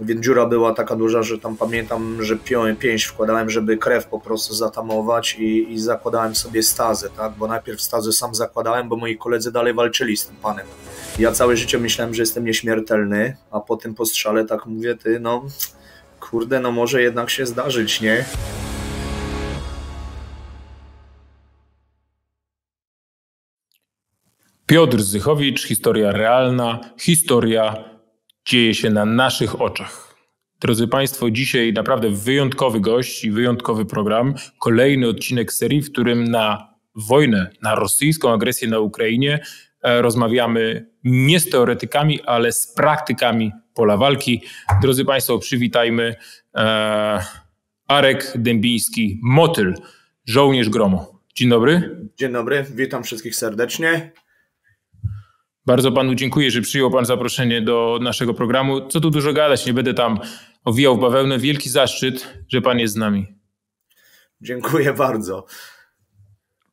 więc dziura była taka duża, że tam pamiętam, że pięść wkładałem, żeby krew po prostu zatamować i, i zakładałem sobie stazę, tak? Bo najpierw stazę sam zakładałem, bo moi koledzy dalej walczyli z tym panem. Ja całe życie myślałem, że jestem nieśmiertelny, a po tym postrzale tak mówię, ty no, kurde, no może jednak się zdarzyć, nie? Piotr Zychowicz, historia realna, historia dzieje się na naszych oczach. Drodzy Państwo, dzisiaj naprawdę wyjątkowy gość i wyjątkowy program. Kolejny odcinek serii, w którym na wojnę, na rosyjską agresję na Ukrainie e, rozmawiamy nie z teoretykami, ale z praktykami pola walki. Drodzy Państwo, przywitajmy e, Arek Dębiński, Motyl, żołnierz gromu. Dzień dobry. Dzień dobry, witam wszystkich serdecznie. Bardzo panu dziękuję, że przyjął pan zaproszenie do naszego programu. Co tu dużo gadać, nie będę tam owijał w bawełnę. Wielki zaszczyt, że pan jest z nami. Dziękuję bardzo.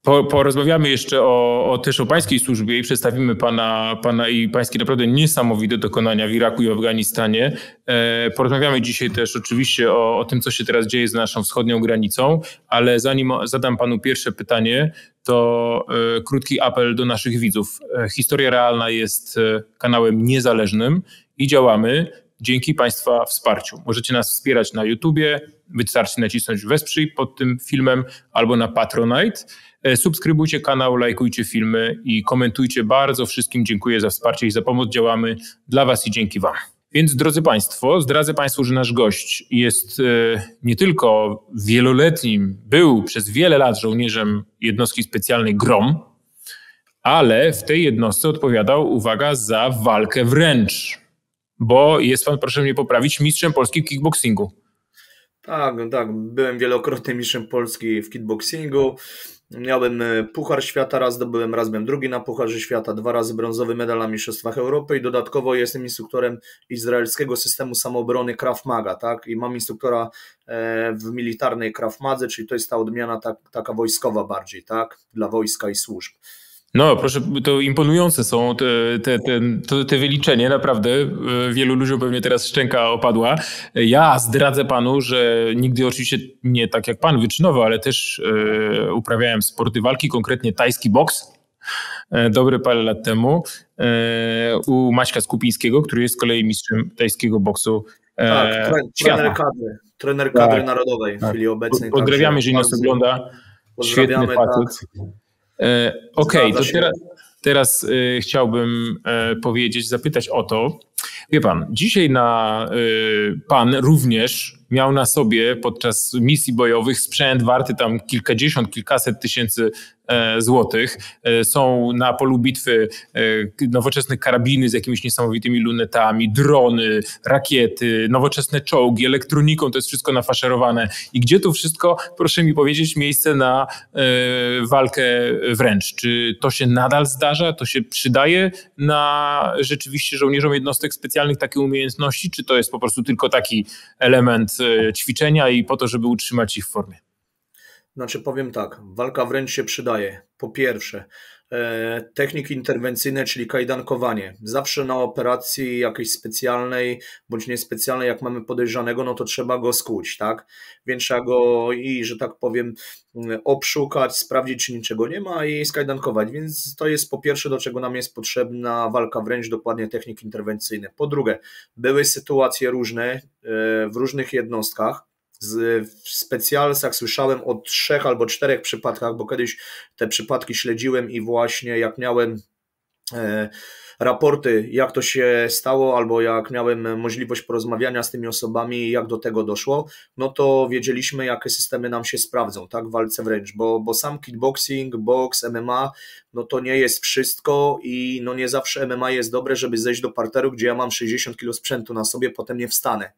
Po, porozmawiamy jeszcze o, o, też o pańskiej służbie i przedstawimy pana, pana i pańskie naprawdę niesamowite dokonania w Iraku i Afganistanie. E, porozmawiamy dzisiaj też oczywiście o, o, tym, co się teraz dzieje z naszą wschodnią granicą, ale zanim zadam panu pierwsze pytanie, to e, krótki apel do naszych widzów. E, Historia Realna jest e, kanałem niezależnym i działamy dzięki Państwa wsparciu. Możecie nas wspierać na YouTubie, wystarczy nacisnąć wesprzyj pod tym filmem albo na Patronite. E, subskrybujcie kanał, lajkujcie filmy i komentujcie. Bardzo wszystkim dziękuję za wsparcie i za pomoc. Działamy dla Was i dzięki Wam. Więc drodzy Państwo, zdradzę Państwu, że nasz gość jest e, nie tylko wieloletnim, był przez wiele lat żołnierzem jednostki specjalnej GROM, ale w tej jednostce odpowiadał, uwaga, za walkę wręcz, bo jest Pan, proszę mnie poprawić, mistrzem Polski w kickboxingu. Tak, tak. Byłem wielokrotnie mistrzem Polski w kickboxingu. Miałem e, Puchar Świata, raz zdobyłem, raz byłem drugi na Pucharze Świata, dwa razy brązowy medal na Mistrzostwach Europy i dodatkowo jestem instruktorem izraelskiego systemu samoobrony Krav Maga, tak? I mam instruktora e, w militarnej Krav Madze, czyli to jest ta odmiana tak, taka wojskowa bardziej, tak? Dla wojska i służb. No, proszę, to imponujące są te, te, te, te wyliczenie, naprawdę. E, wielu ludziom pewnie teraz szczęka opadła. Ja zdradzę panu, że nigdy oczywiście nie tak jak pan wyczynował, ale też e, uprawiałem sporty walki, konkretnie tajski boks. E, dobre parę lat temu e, u Maćka Skupińskiego, który jest z kolei mistrzem tajskiego boksu. Tak, trener kadry, trener kadry tak, narodowej w tak. chwili obecnej. Pozdrawiamy, jeżeli nas ogląda. Świetny facet. Tak. E, okej, okay, to teraz, teraz e, chciałbym e, powiedzieć, zapytać o to. Wie pan, dzisiaj na pan również miał na sobie podczas misji bojowych sprzęt warty tam kilkadziesiąt, kilkaset tysięcy e, złotych. E, są na polu bitwy e, nowoczesne karabiny z jakimiś niesamowitymi lunetami, drony, rakiety, nowoczesne czołgi, elektroniką, to jest wszystko nafaszerowane. I gdzie to wszystko, proszę mi powiedzieć, miejsce na walkę wręcz? Czy to się nadal zdarza? To się przydaje na rzeczywiście żołnierzom jednostek specjalnych takie umiejętności? Czy to jest po prostu tylko taki element E, ćwiczenia i po to, żeby utrzymać ich w formie? Znaczy powiem tak, walka wręcz się przydaje. Po pierwsze, techniki interwencyjne, czyli kajdankowanie. Zawsze na operacji jakiejś specjalnej bądź niespecjalnej, jak mamy podejrzanego, no to trzeba go skuć, tak? Więc trzeba go i, że tak powiem, obszukać, sprawdzić, czy niczego nie ma i skajdankować. Więc to jest po pierwsze, do czego nam jest potrzebna walka wręcz, dokładnie technik interwencyjnych. Po drugie, były sytuacje różne e, w różnych jednostkach, w specjalsach słyszałem o trzech albo czterech przypadkach, bo kiedyś te przypadki śledziłem i właśnie jak miałem e, raporty, jak to się stało, albo jak miałem możliwość porozmawiania z tymi osobami, jak do tego doszło, no to wiedzieliśmy, jakie systemy nam się sprawdzą, tak, w walce wręcz, bo, bo sam kickboxing, box, MMA, no to nie jest wszystko i no nie zawsze MMA jest dobre, żeby zejść do parteru, gdzie ja mam 60 kg sprzętu na sobie, potem nie wstanę.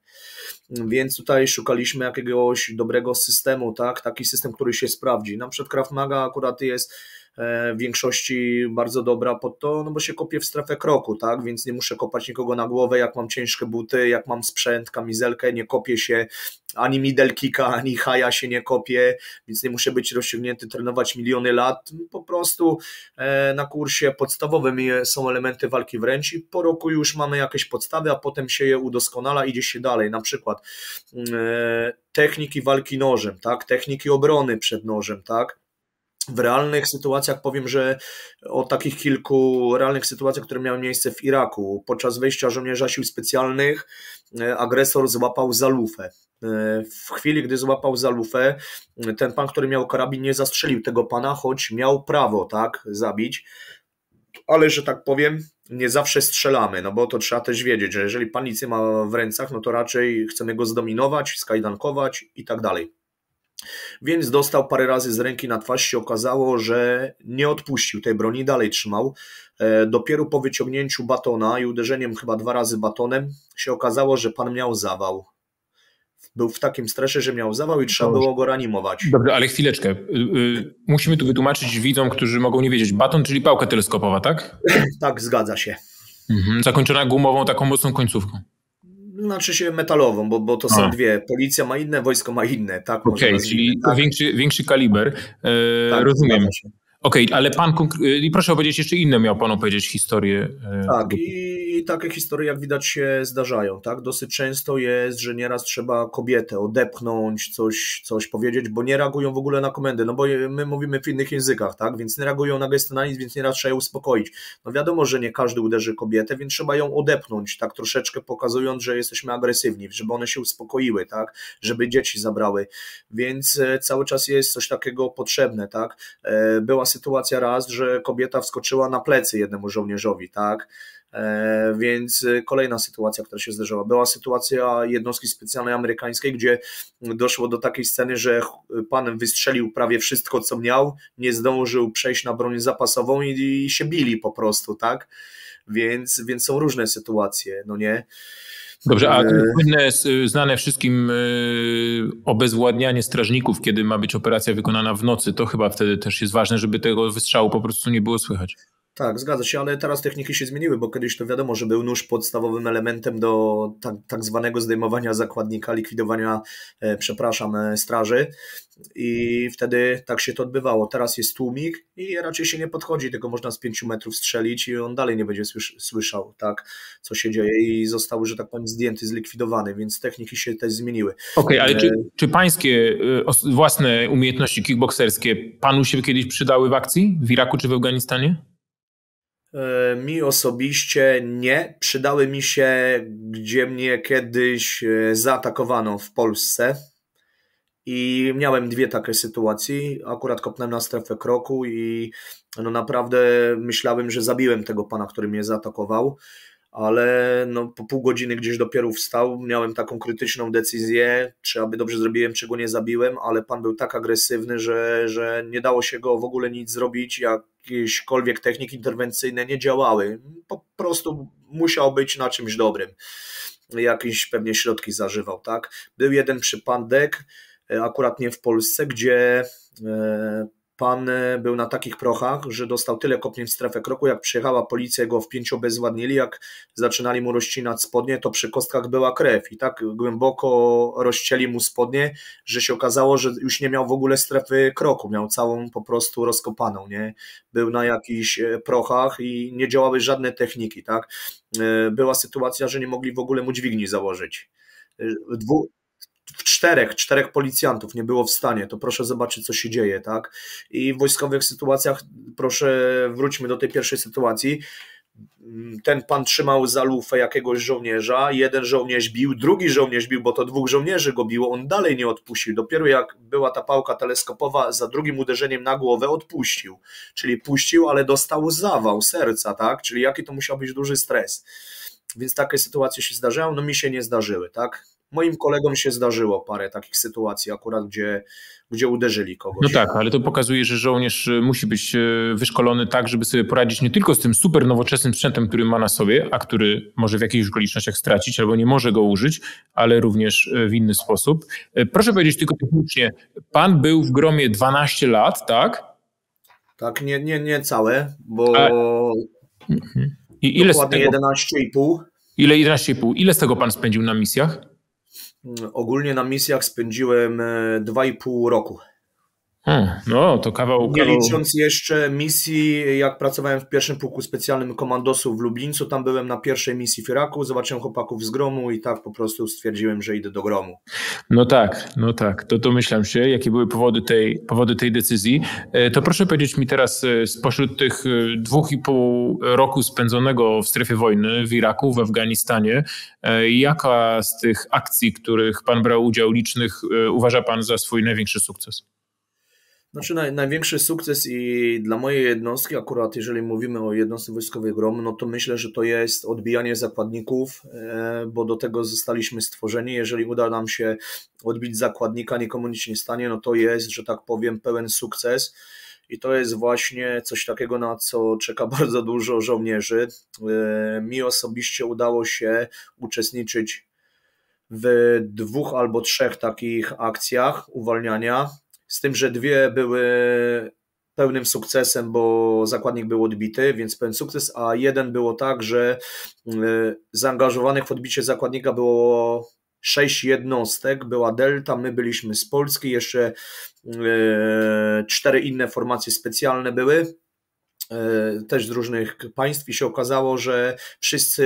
Więc tutaj szukaliśmy jakiegoś dobrego systemu, tak, taki system, który się sprawdzi. Na przykład Krav Maga akurat jest w większości bardzo dobra pod to, no bo się kopię w strefę kroku, tak, więc nie muszę kopać nikogo na głowę, jak mam ciężkie buty, jak mam sprzęt, kamizelkę, nie kopię się ani middle ani haja się nie kopie, więc nie muszę być rozciągnięty, trenować miliony lat. Po prostu e, na kursie podstawowym są elementy walki wręcz i po roku już mamy jakieś podstawy, a potem się je udoskonala, idzie się dalej. Na przykład e, techniki walki nożem, tak? techniki obrony przed nożem, tak? W realnych sytuacjach powiem, że o takich kilku realnych sytuacjach, które miały miejsce w Iraku. Podczas wejścia żołnierza sił specjalnych e, agresor złapał za lufę. E, w chwili, gdy złapał za lufę, ten pan, który miał karabin, nie zastrzelił tego pana, choć miał prawo tak zabić. Ale, że tak powiem, nie zawsze strzelamy, no bo to trzeba też wiedzieć, że jeżeli pan nic nie ma w rękach, no to raczej chcemy go zdominować, skajdankować i tak dalej. Więc dostał parę razy z ręki na twarz, się okazało, że nie odpuścił tej broni, dalej trzymał. E, dopiero po wyciągnięciu batona i uderzeniem chyba dwa razy batonem się okazało, że pan miał zawał. Był w takim stresie, że miał zawał i trzeba było go reanimować. Dobrze, ale chwileczkę. Y, y, musimy tu wytłumaczyć widzom, którzy mogą nie wiedzieć. Baton, czyli pałka teleskopowa, tak? tak, zgadza się. Mhm. Zakończona gumową, taką mocną końcówką znaczy się metalową, bo, bo to są A. dwie. Policja ma inne, wojsko ma inne, tak? Okej, okay, czyli tak? większy, większy kaliber. E, tak, rozumiem. Okej, okay, ale pan, i proszę powiedzieć jeszcze inne miał pan opowiedzieć historię. E, tak, i takie historie jak widać się zdarzają, tak? Dosyć często jest, że nieraz trzeba kobietę odepchnąć, coś, coś powiedzieć, bo nie reagują w ogóle na komendy, no bo my mówimy w innych językach, tak? Więc nie reagują na gesty na nic, więc nieraz trzeba je uspokoić. No wiadomo, że nie każdy uderzy kobietę, więc trzeba ją odepchnąć, tak troszeczkę pokazując, że jesteśmy agresywni, żeby one się uspokoiły, tak? Żeby dzieci zabrały, więc e, cały czas jest coś takiego potrzebne, tak? E, była sytuacja raz, że kobieta wskoczyła na plecy jednemu żołnierzowi, tak? E, więc kolejna sytuacja, która się zdarzyła, była sytuacja jednostki specjalnej amerykańskiej, gdzie doszło do takiej sceny, że pan wystrzelił prawie wszystko, co miał, nie zdążył przejść na broń zapasową i, i się bili po prostu, tak? Więc, więc są różne sytuacje, no nie? Dobrze, a słynne, znane wszystkim e, obezwładnianie strażników, kiedy ma być operacja wykonana w nocy, to chyba wtedy też jest ważne, żeby tego wystrzału po prostu nie było słychać. Tak, zgadza się, ale teraz techniki się zmieniły, bo kiedyś to wiadomo, że był nóż podstawowym elementem do tak, tak zwanego zdejmowania zakładnika, likwidowania, e, przepraszam, e, straży i wtedy tak się to odbywało. Teraz jest tłumik i raczej się nie podchodzi, tylko można z pięciu metrów strzelić i on dalej nie będzie słyszał, tak, co się dzieje i został, że tak powiem, zdjęty, zlikwidowany, więc techniki się też zmieniły. Okej, okay, ale czy, e, czy pańskie własne umiejętności kickbokserskie panu się kiedyś przydały w akcji w Iraku czy w Afganistanie? E, mi osobiście nie. Przydały mi się, gdzie mnie kiedyś e, zaatakowano w Polsce. I miałem dwie takie sytuacje. Akurat kopnąłem na strefę kroku i no naprawdę myślałem, że zabiłem tego pana, który mnie zaatakował ale no, po pół godziny gdzieś dopiero wstał, miałem taką krytyczną decyzję, czy aby dobrze zrobiłem, czy go nie zabiłem, ale pan był tak agresywny, że, że nie dało się go w ogóle nic zrobić, jakieśkolwiek techniki interwencyjne nie działały. Po prostu musiał być na czymś dobrym. Jakieś pewnie środki zażywał, tak? Był jeden przypadek, e, akurat nie w Polsce, gdzie e, pan e, był na takich prochach, że dostał tyle kopnięć w strefę kroku, jak przyjechała policja, go w pięciu obezwładnili, jak zaczynali mu rozcinać spodnie, to przy kostkach była krew i tak głęboko rozcięli mu spodnie, że się okazało, że już nie miał w ogóle strefy kroku, miał całą po prostu rozkopaną, nie? Był na jakichś e, prochach i nie działały żadne techniki, tak? E, była sytuacja, że nie mogli w ogóle mu dźwigni założyć. Dwu, czterech, czterech policjantów nie było w stanie, to proszę zobaczyć, co się dzieje, tak? I w wojskowych sytuacjach, proszę, wróćmy do tej pierwszej sytuacji. Ten pan trzymał za lufę jakiegoś żołnierza, jeden żołnierz bił, drugi żołnierz bił, bo to dwóch żołnierzy go biło, on dalej nie odpuścił. Dopiero jak była ta pałka teleskopowa, za drugim uderzeniem na głowę odpuścił. Czyli puścił, ale dostał zawał serca, tak? Czyli jaki to musiał być duży stres. Więc takie sytuacje się zdarzają, no mi się nie zdarzyły, tak? Moim kolegom się zdarzyło parę takich sytuacji, akurat gdzie, gdzie uderzyli kogoś. No tak, ale to pokazuje, że żołnierz e, musi być e, wyszkolony tak, żeby sobie poradzić nie tylko z tym super nowoczesnym sprzętem, który ma na sobie, a który może w jakichś okolicznościach stracić albo nie może go użyć, ale również e, w inny sposób. Proszę powiedzieć tylko technicznie, pan był w gromie 12 lat, tak? tak, nie, nie, nie całe, bo A... Mhm. I ile dokładnie tego... 11,5. Ile 11,5? Ile z tego pan spędził na misjach? Ogólnie na misjach spędziłem 2,5 roku. Hmm, no, to kawał, Nie licząc jeszcze misji, jak pracowałem w pierwszym pułku specjalnym komandosów w Lublińcu, tam byłem na pierwszej misji w Iraku, zobaczyłem chłopaków z gromu i tak po prostu stwierdziłem, że idę do gromu. No tak, no tak, to domyślam się, jakie były powody tej, powody tej decyzji. E, to proszę powiedzieć mi teraz, e, spośród tych e, dwóch i pół roku spędzonego w strefie wojny w Iraku, w Afganistanie, jaka z tych akcji, których pan brał udział licznych, uważa pan za swój największy sukces? Znaczy naj, największy sukces i dla mojej jednostki, akurat jeżeli mówimy o jednostce wojskowej GROM, no to myślę, że to jest odbijanie zakładników, e, bo do tego zostaliśmy stworzeni. Jeżeli uda nam się odbić zakładnika, nikomu nic nie stanie, no to jest, że tak powiem, pełen sukces. I to jest właśnie coś takiego, na co czeka bardzo dużo żołnierzy. E, mi osobiście udało się uczestniczyć w dwóch albo trzech takich akcjach uwalniania z tym, że dwie były pełnym sukcesem, bo zakładnik był odbity, więc pełen sukces, a jeden było tak, że e, zaangażowanych w odbicie zakładnika było sześć jednostek, była Delta, my byliśmy z Polski, jeszcze e, cztery inne formacje specjalne były też z różnych państw i się okazało, że wszyscy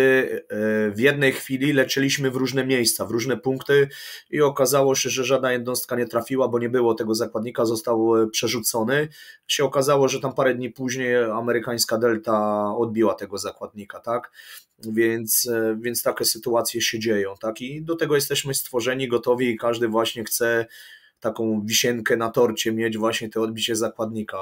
e, w jednej chwili leczyliśmy w różne miejsca, w różne punkty i okazało się, że żadna jednostka nie trafiła, bo nie było tego zakładnika, został e, przerzucony. Się okazało, że tam parę dni później amerykańska Delta odbiła tego zakładnika, tak? Więc, więc takie sytuacje się dzieją, tak? I do tego jesteśmy stworzeni, gotowi i każdy właśnie chce taką wisienkę na torcie mieć właśnie to odbicie zakładnika.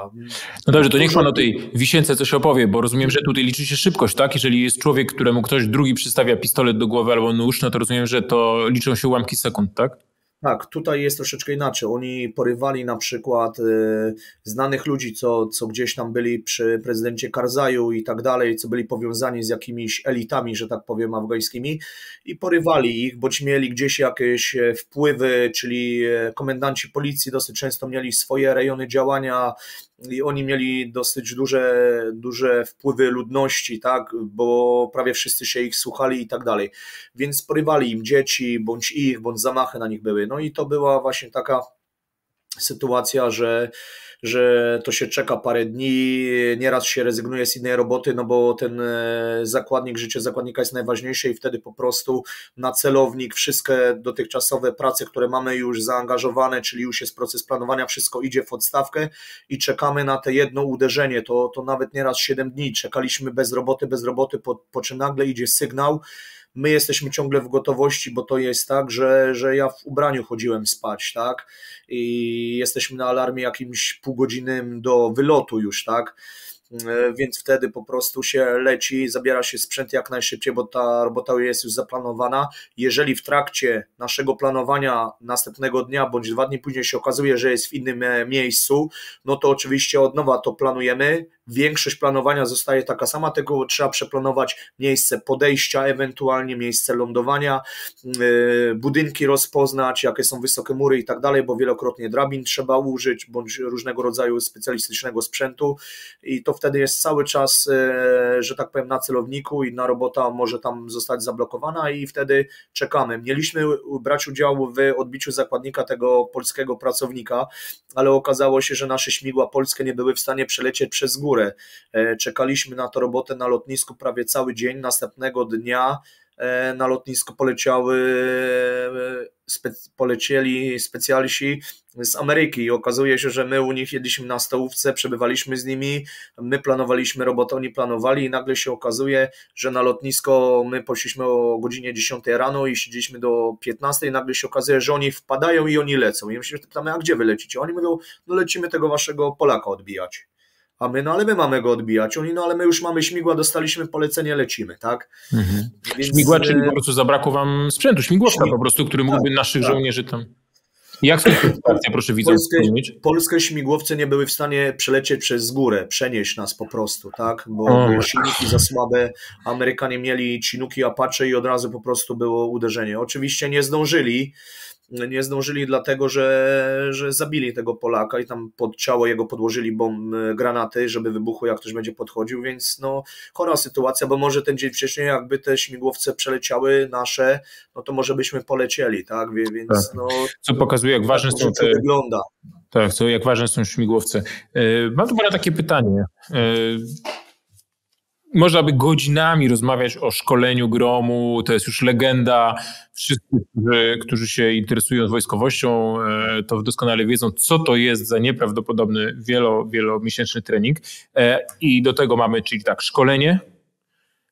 No dobrze, to niech pan o tej wisience coś opowie, bo rozumiem, że tutaj liczy się szybkość, tak? Jeżeli jest człowiek, któremu ktoś drugi przystawia pistolet do głowy albo nóż, no to rozumiem, że to liczą się ułamki sekund, tak? Tak, tutaj jest troszeczkę inaczej. Oni porywali na przykład y, znanych ludzi, co, co gdzieś tam byli przy prezydencie Karzaju i tak dalej, co byli powiązani z jakimiś elitami, że tak powiem, afgańskimi i porywali ich, bądź mieli gdzieś jakieś e, wpływy, czyli e, komendanci policji dosyć często mieli swoje rejony działania, i oni mieli dosyć duże, duże wpływy ludności, tak, bo prawie wszyscy się ich słuchali i tak dalej. Więc porywali im dzieci, bądź ich, bądź zamachy na nich były. No i to była właśnie taka sytuacja, że że to się czeka parę dni, nieraz się rezygnuje z innej roboty, no bo ten e, zakładnik, życie zakładnika jest najważniejsze i wtedy po prostu na celownik wszystkie dotychczasowe prace, które mamy już zaangażowane, czyli już jest proces planowania, wszystko idzie w odstawkę i czekamy na te jedno uderzenie, to, to nawet nieraz 7 dni. Czekaliśmy bez roboty, bez roboty, po, po czym nagle idzie sygnał, my jesteśmy ciągle w gotowości, bo to jest tak, że, że ja w ubraniu chodziłem spać, tak? I jesteśmy na alarmie jakimś półgodzinnym do wylotu już, tak? E, więc wtedy po prostu się leci, zabiera się sprzęt jak najszybciej, bo ta robota jest już zaplanowana. Jeżeli w trakcie naszego planowania następnego dnia bądź dwa dni później się okazuje, że jest w innym e, miejscu, no to oczywiście od nowa to planujemy, większość planowania zostaje taka sama, tylko trzeba przeplanować miejsce podejścia, ewentualnie miejsce lądowania, yy, budynki rozpoznać, jakie są wysokie mury i tak dalej, bo wielokrotnie drabin trzeba użyć, bądź różnego rodzaju specjalistycznego sprzętu i to wtedy jest cały czas, yy, że tak powiem, na celowniku i na robota może tam zostać zablokowana i wtedy czekamy. Mieliśmy brać udział w odbiciu zakładnika tego polskiego pracownika, ale okazało się, że nasze śmigła polskie nie były w stanie przelecieć przez górę górę. E, czekaliśmy na tę robotę na lotnisku prawie cały dzień. Następnego dnia e, na lotnisko poleciały, e, spe, polecieli specjaliści z Ameryki i okazuje się, że my u nich jedliśmy na stołówce, przebywaliśmy z nimi, my planowaliśmy robotę, oni planowali i nagle się okazuje, że na lotnisko my poszliśmy o godzinie 10 rano i siedzieliśmy do 15 i nagle się okazuje, że oni wpadają i oni lecą. I my się pytamy, a gdzie wy lecicie? Oni mówią, no lecimy tego waszego Polaka odbijać a my, no ale my mamy go odbijać. Oni, no ale my już mamy śmigła, dostaliśmy polecenie, lecimy, tak? Mhm. Więc, śmigła, czyli po prostu zabrakło wam sprzętu, śmigłowca po prostu, który mógłby tak, naszych tak. żołnierzy tam... Jak sytuacja, proszę widzów polskie, polskie śmigłowce nie były w stanie przelecieć przez górę, przenieść nas po prostu, tak? Bo, bo silniki za słabe, Amerykanie mieli cinuki Apache i od razu po prostu było uderzenie. Oczywiście nie zdążyli, nie zdążyli dlatego, że, że zabili tego Polaka i tam pod ciało jego podłożyli bomb, granaty, żeby wybuchły jak ktoś będzie podchodził, więc no chora sytuacja, bo może ten dzień wcześniej jakby te śmigłowce przeleciały nasze, no to może byśmy polecieli, tak, więc tak. no... Co pokazuje jak ważne są te... wygląda. Tak, co, jak ważne są śmigłowce. E, mam tu takie pytanie. E, można by godzinami rozmawiać o szkoleniu gromu, to jest już legenda. Wszyscy, którzy, którzy się interesują wojskowością, e, to doskonale wiedzą, co to jest za nieprawdopodobny wielo, wielomiesięczny trening. I do tego mamy, czyli tak, szkolenie,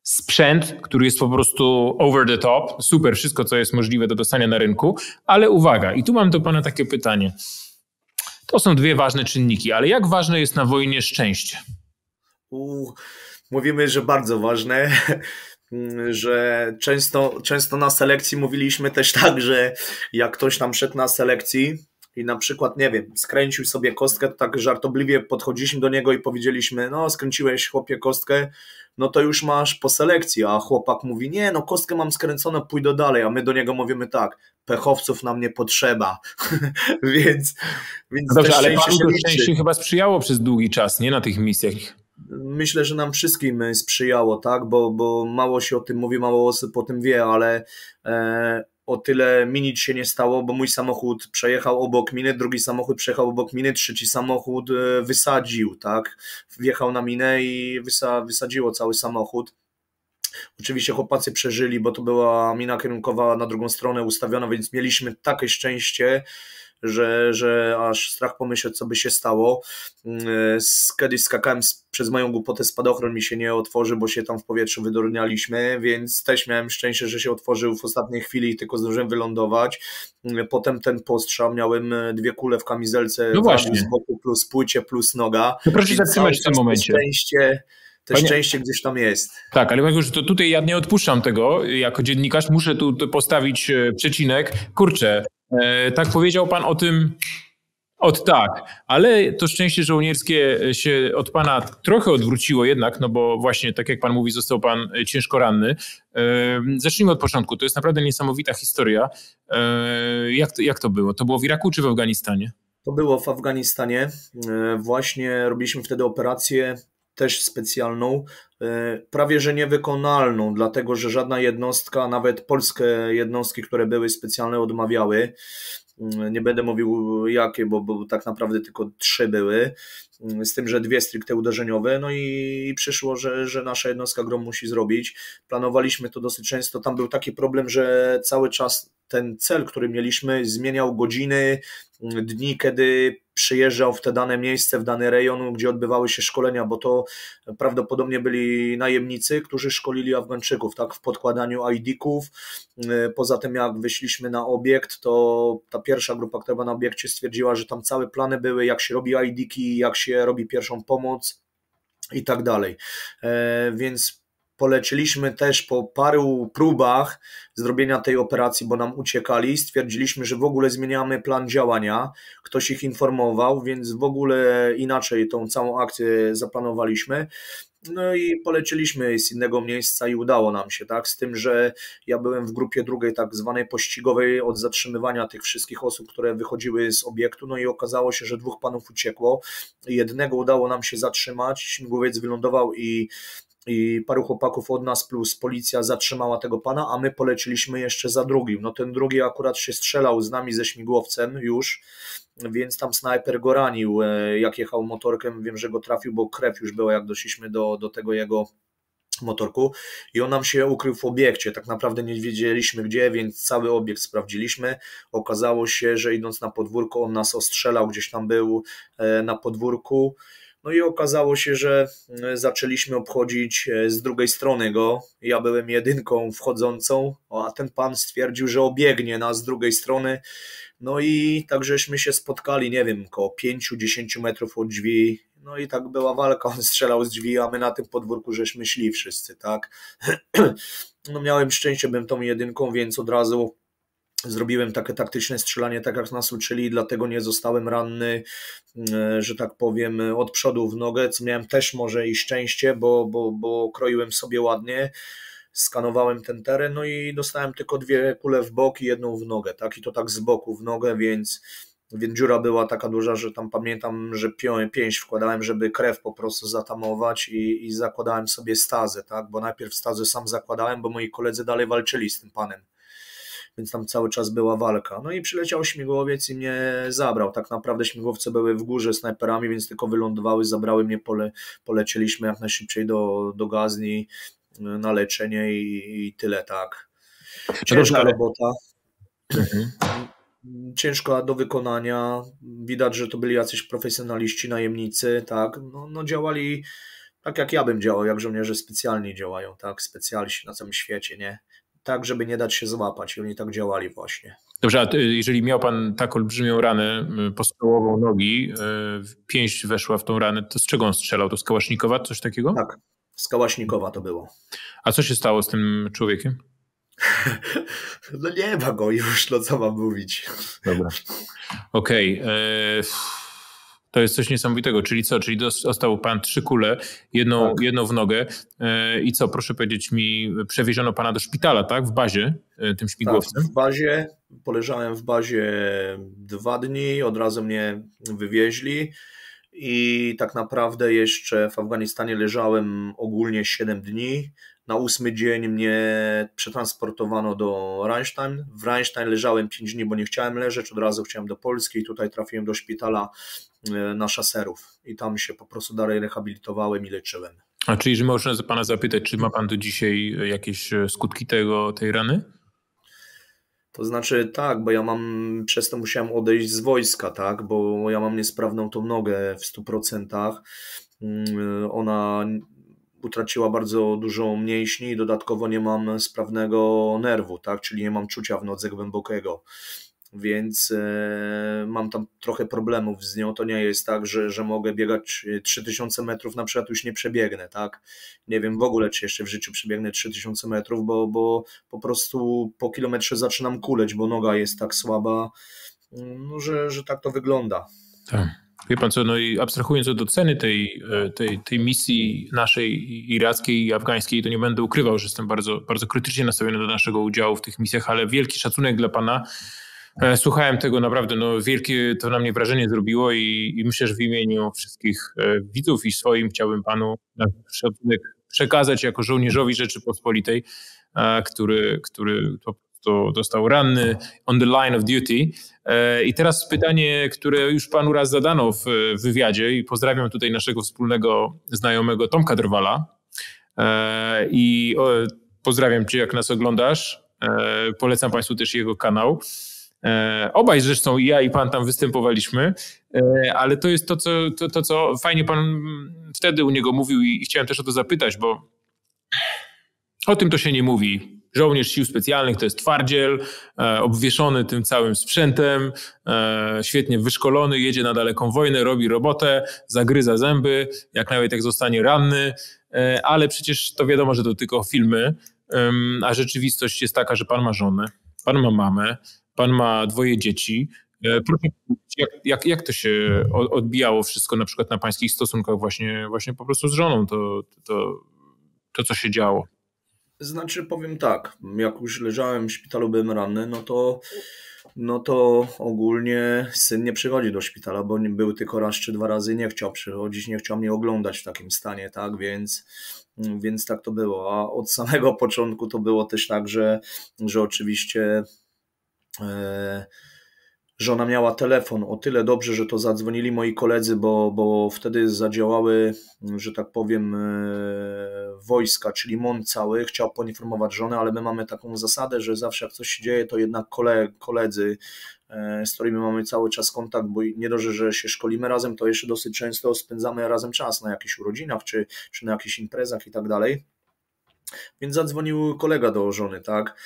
sprzęt, który jest po prostu over the top, super, wszystko, co jest możliwe do dostania na rynku, ale uwaga, i tu mam do Pana takie pytanie. To są dwie ważne czynniki, ale jak ważne jest na wojnie szczęście? U, mówimy, że bardzo ważne, że często, często na selekcji mówiliśmy też tak, że jak ktoś tam szedł na selekcji i na przykład, nie wiem, skręcił sobie kostkę, to tak żartobliwie podchodziliśmy do niego i powiedzieliśmy, no skręciłeś chłopie kostkę, no to już masz po selekcji, a chłopak mówi, nie, no kostkę mam skręconą, pójdę dalej, a my do niego mówimy tak, pechowców nam nie potrzeba, więc, więc Dobrze, ale panu to szczęście chyba sprzyjało przez długi czas, nie na tych misjach. Myślę, że nam wszystkim sprzyjało, tak, bo, bo mało się o tym mówi, mało osób o tym wie, ale e, o tyle mi nic się nie stało, bo mój samochód przejechał obok miny, drugi samochód przejechał obok miny, trzeci samochód e, wysadził, tak? Wjechał na minę i wysa, wysadziło cały samochód. Oczywiście chłopacy przeżyli, bo to była mina kierunkowa na drugą stronę ustawiona, więc mieliśmy takie szczęście, że, że aż strach pomyśleć, co by się stało. Mm, kiedyś skakałem przez moją głupotę spadochron mi się nie otworzy, bo się tam w powietrzu wydornialiśmy, więc też miałem szczęście, że się otworzył w ostatniej chwili i tylko zdążyłem wylądować. Mm, potem ten postrzał, miałem dwie kule w kamizelce no właśnie. z boku plus płycie plus noga. No proszę zatrzymać w tym momencie. Szczęście, to Panie... szczęście gdzieś tam jest. Tak, ale już to tutaj ja nie odpuszczam tego. Jako dziennikarz muszę tu postawić e, przecinek. Kurczę, E, tak powiedział pan o tym, od tak, ale to szczęście żołnierskie się od pana trochę odwróciło jednak, no bo właśnie tak jak pan mówi, został pan ciężko ranny. E, zacznijmy od początku. To jest naprawdę niesamowita historia. E, jak to, jak to było? To było w Iraku czy w Afganistanie? To było w Afganistanie. Właśnie robiliśmy wtedy operację też specjalną, prawie że niewykonalną, dlatego że żadna jednostka, nawet polskie jednostki, które były specjalne, odmawiały. Nie będę mówił jakie, bo, bo tak naprawdę tylko trzy były, z tym, że dwie stricte uderzeniowe. No i przyszło, że, że nasza jednostka grom musi zrobić. Planowaliśmy to dosyć często. Tam był taki problem, że cały czas ten cel, który mieliśmy, zmieniał godziny, dni, kiedy przyjeżdżał w te dane miejsce, w dany rejon, gdzie odbywały się szkolenia, bo to prawdopodobnie byli najemnicy, którzy szkolili Afgańczyków, tak, w podkładaniu ID-ków. Poza tym, jak wyszliśmy na obiekt, to ta pierwsza grupa, która była na obiekcie, stwierdziła, że tam całe plany były, jak się robi ID-ki, jak się robi pierwszą pomoc i tak dalej. E, więc poleciliśmy też po paru próbach zrobienia tej operacji, bo nam uciekali, stwierdziliśmy, że w ogóle zmieniamy plan działania. Ktoś ich informował, więc w ogóle inaczej tą całą akcję zaplanowaliśmy. No i poleciliśmy z innego miejsca i udało nam się, tak? Z tym, że ja byłem w grupie drugiej, tak zwanej pościgowej, od zatrzymywania tych wszystkich osób, które wychodziły z obiektu. No i okazało się, że dwóch panów uciekło. Jednego udało nam się zatrzymać, śmigłowiec wylądował i i paru chłopaków od nas plus policja zatrzymała tego pana, a my poleciliśmy jeszcze za drugim. No ten drugi akurat się strzelał z nami ze śmigłowcem już, więc tam snajper go ranił, e, jak jechał motorkiem, wiem, że go trafił, bo krew już była, jak doszliśmy do, do tego jego motorku i on nam się ukrył w obiekcie. Tak naprawdę nie wiedzieliśmy gdzie, więc cały obiekt sprawdziliśmy. Okazało się, że idąc na podwórko, on nas ostrzelał, gdzieś tam był e, na podwórku no i okazało się, że e, zaczęliśmy obchodzić e, z drugiej strony go. Ja byłem jedynką wchodzącą, a ten pan stwierdził, że obiegnie nas z drugiej strony. No i tak żeśmy się spotkali, nie wiem, około 5-10 metrów od drzwi. No i tak była walka, on strzelał z drzwi, a my na tym podwórku żeśmy szli wszyscy, tak? No miałem szczęście, byłem tą jedynką, więc od razu Zrobiłem takie taktyczne strzelanie, tak jak nas uczyli, dlatego nie zostałem ranny, e, że tak powiem, od przodu w nogę, co miałem też może i szczęście, bo, bo, bo kroiłem sobie ładnie. skanowałem ten teren, no i dostałem tylko dwie kule w bok i jedną w nogę, tak, i to tak z boku w nogę, więc więc dziura była taka duża, że tam pamiętam, że pięść wkładałem, żeby krew po prostu zatamować i, i zakładałem sobie stazę, tak? Bo najpierw stazę sam zakładałem, bo moi koledzy dalej walczyli z tym panem. Więc tam cały czas była walka. No i przyleciał śmigłowiec i mnie zabrał. Tak naprawdę śmigłowce były w górze snajperami, więc tylko wylądowały, zabrały mnie, pole, polecieliśmy jak najszybciej do, do gazni na leczenie i, i tyle, tak. Ciężka robota. Mhm ciężko do wykonania. Widać, że to byli jacyś profesjonaliści, najemnicy, tak. No, no działali tak jak ja bym działał, jak żołnierze specjalni działają, tak, specjaliści na całym świecie, nie? Tak, żeby nie dać się złapać i oni tak działali właśnie. Dobrze, a jeżeli miał pan tak olbrzymią ranę y, postołową nogi, y, pięść weszła w tą ranę, to z czego on strzelał? To z Kałasznikowa, coś takiego? Tak, z Kałasznikowa to było. A co się stało z tym człowiekiem? No nie ma go już, no co mam mówić. Dobra. Okej. Okay. To jest coś niesamowitego. Czyli co? Czyli dostał pan trzy kule, jedną, tak. jedną w nogę. E, I co, proszę powiedzieć mi, przewieziono pana do szpitala, tak? W bazie e, tym śmigłowcem? Tak, w bazie. Poleżałem w bazie dwa dni, od razu mnie wywieźli. I tak naprawdę jeszcze w Afganistanie leżałem ogólnie 7 dni. Na ósmy dzień mnie przetransportowano do Rheinstein. W Rheinstein leżałem 5 dni, bo nie chciałem leżeć, od razu chciałem do Polski i tutaj trafiłem do szpitala e, na szaserów i tam się po prostu dalej rehabilitowałem i leczyłem. A czyli, że można pana zapytać, czy ma pan do dzisiaj jakieś e, skutki tego, tej rany? To znaczy tak, bo ja mam, przez to musiałem odejść z wojska, tak, bo ja mam niesprawną tą nogę w 100%. Mm, ona utraciła bardzo dużo mięśni i dodatkowo nie mam sprawnego nerwu, tak, czyli nie mam czucia w nodze głębokiego więc e, mam tam trochę problemów z nią. To nie jest tak, że, że mogę biegać 3000 metrów, na przykład już nie przebiegnę, tak? Nie wiem w ogóle, czy jeszcze w życiu przebiegnę 3000 metrów, bo, bo po prostu po kilometrze zaczynam kuleć, bo noga jest tak słaba, no, że, że tak to wygląda. Tak. Wie pan co, no i abstrahując od oceny tej, e, tej, tej misji naszej irackiej i afgańskiej, to nie będę ukrywał, że jestem bardzo, bardzo krytycznie nastawiony do naszego udziału w tych misjach, ale wielki szacunek dla pana. E, słuchałem tego naprawdę, no wielkie to na mnie wrażenie zrobiło i, i myślę, że w imieniu wszystkich e, widzów i swoim chciałbym panu szacunek przekazać jako żołnierzowi Rzeczypospolitej, który, który to dostał ranny on the line of duty. E, I teraz pytanie, które już panu raz zadano w wywiadzie i pozdrawiam tutaj naszego wspólnego znajomego Tomka Drwala e, i pozdrawiam cię, jak nas oglądasz. E, polecam państwu też jego kanał. Obaj zresztą, ja i pan tam występowaliśmy, ale to jest to, co, to, to, co fajnie pan wtedy u niego mówił i chciałem też o to zapytać, bo o tym to się nie mówi żołnierz sił specjalnych to jest twardziel, e, obwieszony tym całym sprzętem, e, świetnie wyszkolony, jedzie na daleką wojnę, robi robotę, zagryza zęby, jak nawet jak zostanie ranny, e, ale przecież to wiadomo, że to tylko filmy, a rzeczywistość jest taka, że pan ma żonę, pan ma mamę, pan ma dwoje dzieci. Proszę, jak, jak, jak to się odbijało wszystko na przykład na pańskich stosunkach właśnie, właśnie po prostu z żoną, to, to, to co się działo? Znaczy powiem tak, jak już leżałem w szpitalu, byłem ranny, no to, no to ogólnie syn nie przychodzi do szpitala, bo był tylko raz czy dwa razy, nie chciał przychodzić, nie chciał mnie oglądać w takim stanie, tak, więc, więc tak to było. A od samego początku to było też tak, że, że oczywiście e, żona miała telefon. O tyle dobrze, że to zadzwonili moi koledzy, bo, bo wtedy zadziałały, że tak powiem, e, wojska, czyli MON cały, chciał poinformować żonę, ale my mamy taką zasadę, że zawsze jak coś się dzieje, to jednak koledzy, e, z którymi mamy cały czas kontakt, bo nie dość, że się szkolimy razem, to jeszcze dosyć często spędzamy razem czas na jakichś urodzinach, czy, czy na jakichś imprezach i tak dalej. Więc zadzwonił kolega do żony, tak,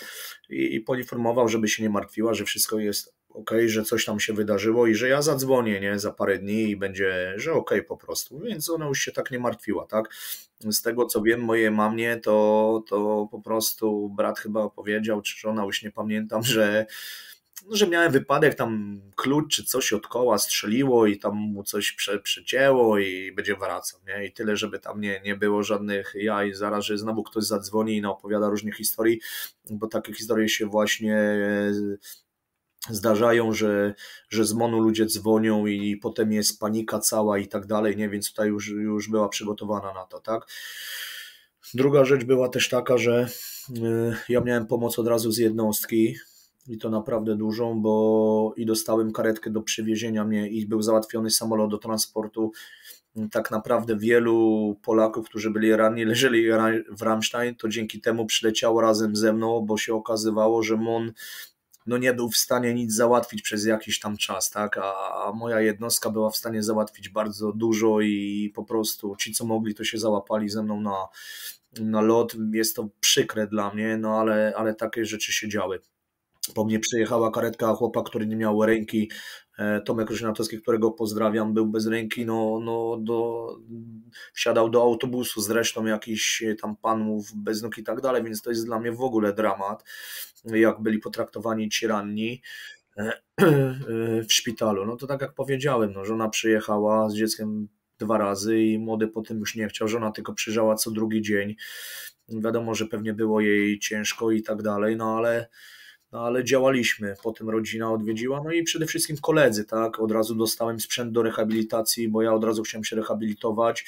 i, i poinformował, żeby się nie martwiła, że wszystko jest ok, że coś tam się wydarzyło i że ja zadzwonię, nie, za parę dni i będzie, że ok po prostu, więc ona już się tak nie martwiła, tak. Z tego co wiem, moje mamie to, to po prostu brat chyba opowiedział, czy żona, już nie pamiętam, że że miałem wypadek, tam klucz czy coś od koła strzeliło i tam mu coś prze, przecięło i będzie wracał, nie? I tyle, żeby tam nie, nie było żadnych jaj, zaraz, że znowu ktoś zadzwoni i opowiada różnych historii, bo takie historie się właśnie zdarzają, że, że z MONu ludzie dzwonią i potem jest panika cała i tak dalej, nie? Więc tutaj już, już była przygotowana na to, tak? Druga rzecz była też taka, że e, ja miałem pomoc od razu z jednostki, i to naprawdę dużą, bo i dostałem karetkę do przywiezienia mnie i był załatwiony samolot do transportu. Tak naprawdę wielu Polaków, którzy byli ranni, leżeli w Ramstein, to dzięki temu przyleciało razem ze mną, bo się okazywało, że MON no nie był w stanie nic załatwić przez jakiś tam czas, tak? A moja jednostka była w stanie załatwić bardzo dużo i po prostu ci, co mogli, to się załapali ze mną na, na lot. Jest to przykre dla mnie, no ale, ale takie rzeczy się działy. Po mnie przyjechała karetka chłopa, który nie miał ręki, e, Tomek Rożynatowski, którego pozdrawiam, był bez ręki, no, no do, wsiadał do autobusu, zresztą jakiś tam panów bez nóg i tak dalej, więc to jest dla mnie w ogóle dramat, jak byli potraktowani ci ranni e, w szpitalu. No to tak jak powiedziałem, no, żona przyjechała z dzieckiem dwa razy i młody potem już nie chciał, żona tylko przyjrzała co drugi dzień. Wiadomo, że pewnie było jej ciężko i tak dalej, no ale no ale działaliśmy, potem rodzina odwiedziła, no i przede wszystkim koledzy, tak, od razu dostałem sprzęt do rehabilitacji, bo ja od razu chciałem się rehabilitować,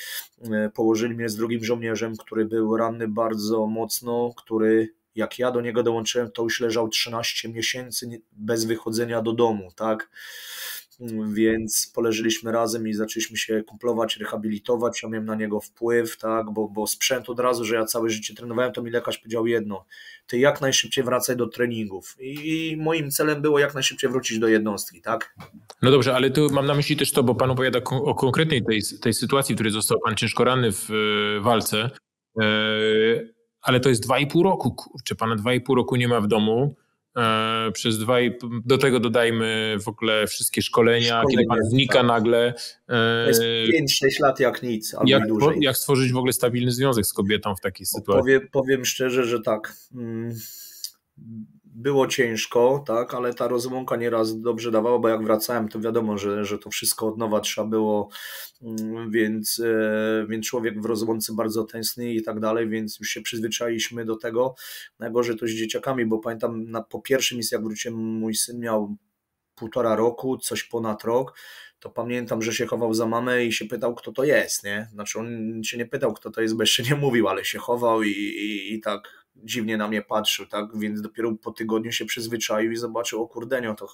e, położyli mnie z drugim żołnierzem, który był ranny bardzo mocno, który jak ja do niego dołączyłem, to już leżał 13 miesięcy bez wychodzenia do domu, tak, więc poleżyliśmy razem i zaczęliśmy się kumplować, rehabilitować. Ja miałem na niego wpływ, tak, bo, bo sprzęt od razu, że ja całe życie trenowałem, to mi lekarz powiedział jedno: ty jak najszybciej wracaj do treningów. I moim celem było jak najszybciej wrócić do jednostki, tak? No dobrze, ale tu mam na myśli też to, bo pan opowiada o konkretnej tej, tej sytuacji, w której został pan ciężko ranny w walce. E, ale to jest dwa i pół roku, kurczę, pana dwa i pół roku nie ma w domu. E, przez dwa i do tego dodajmy w ogóle wszystkie szkolenia, Szkolenie, kiedy pan znika tak. nagle. To jest 5-6 lat jak nic, albo jak, dłużej. Jak stworzyć w ogóle stabilny związek z kobietą w takiej sytuacji? Powiem, powiem szczerze, że tak. Było ciężko, tak, ale ta rozłąka nieraz dobrze dawała, bo jak wracałem, to wiadomo, że, że to wszystko od nowa trzeba było, mm, więc, e, więc człowiek w rozłące bardzo tęskni i tak dalej, więc już się przyzwyczailiśmy do tego. Najgorzej to z dzieciakami, bo pamiętam na, po pierwszym jest jak wróciłem, mój syn miał półtora roku, coś ponad rok, to pamiętam, że się chował za mamę i się pytał, kto to jest, nie? Znaczy on się nie pytał, kto to jest, bo jeszcze nie mówił, ale się chował i, i, i tak dziwnie na mnie patrzył, tak? Więc dopiero po tygodniu się przyzwyczaił i zobaczył, o kurdenio, to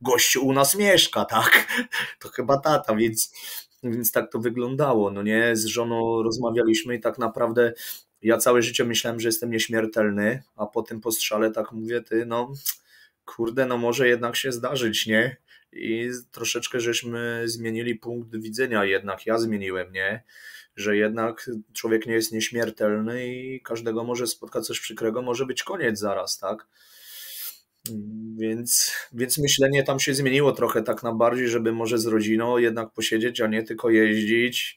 gościu u nas mieszka, tak? To chyba tata, więc, więc tak to wyglądało, no nie? Z żoną rozmawialiśmy i tak naprawdę ja całe życie myślałem, że jestem nieśmiertelny, a po tym postrzale tak mówię, ty no kurde, no może jednak się zdarzyć, nie? I troszeczkę żeśmy zmienili punkt widzenia jednak, ja zmieniłem, nie? Że jednak człowiek nie jest nieśmiertelny i każdego może spotkać coś przykrego, może być koniec zaraz, tak? Więc, więc myślenie tam się zmieniło trochę tak na bardziej, żeby może z rodziną jednak posiedzieć, a nie tylko jeździć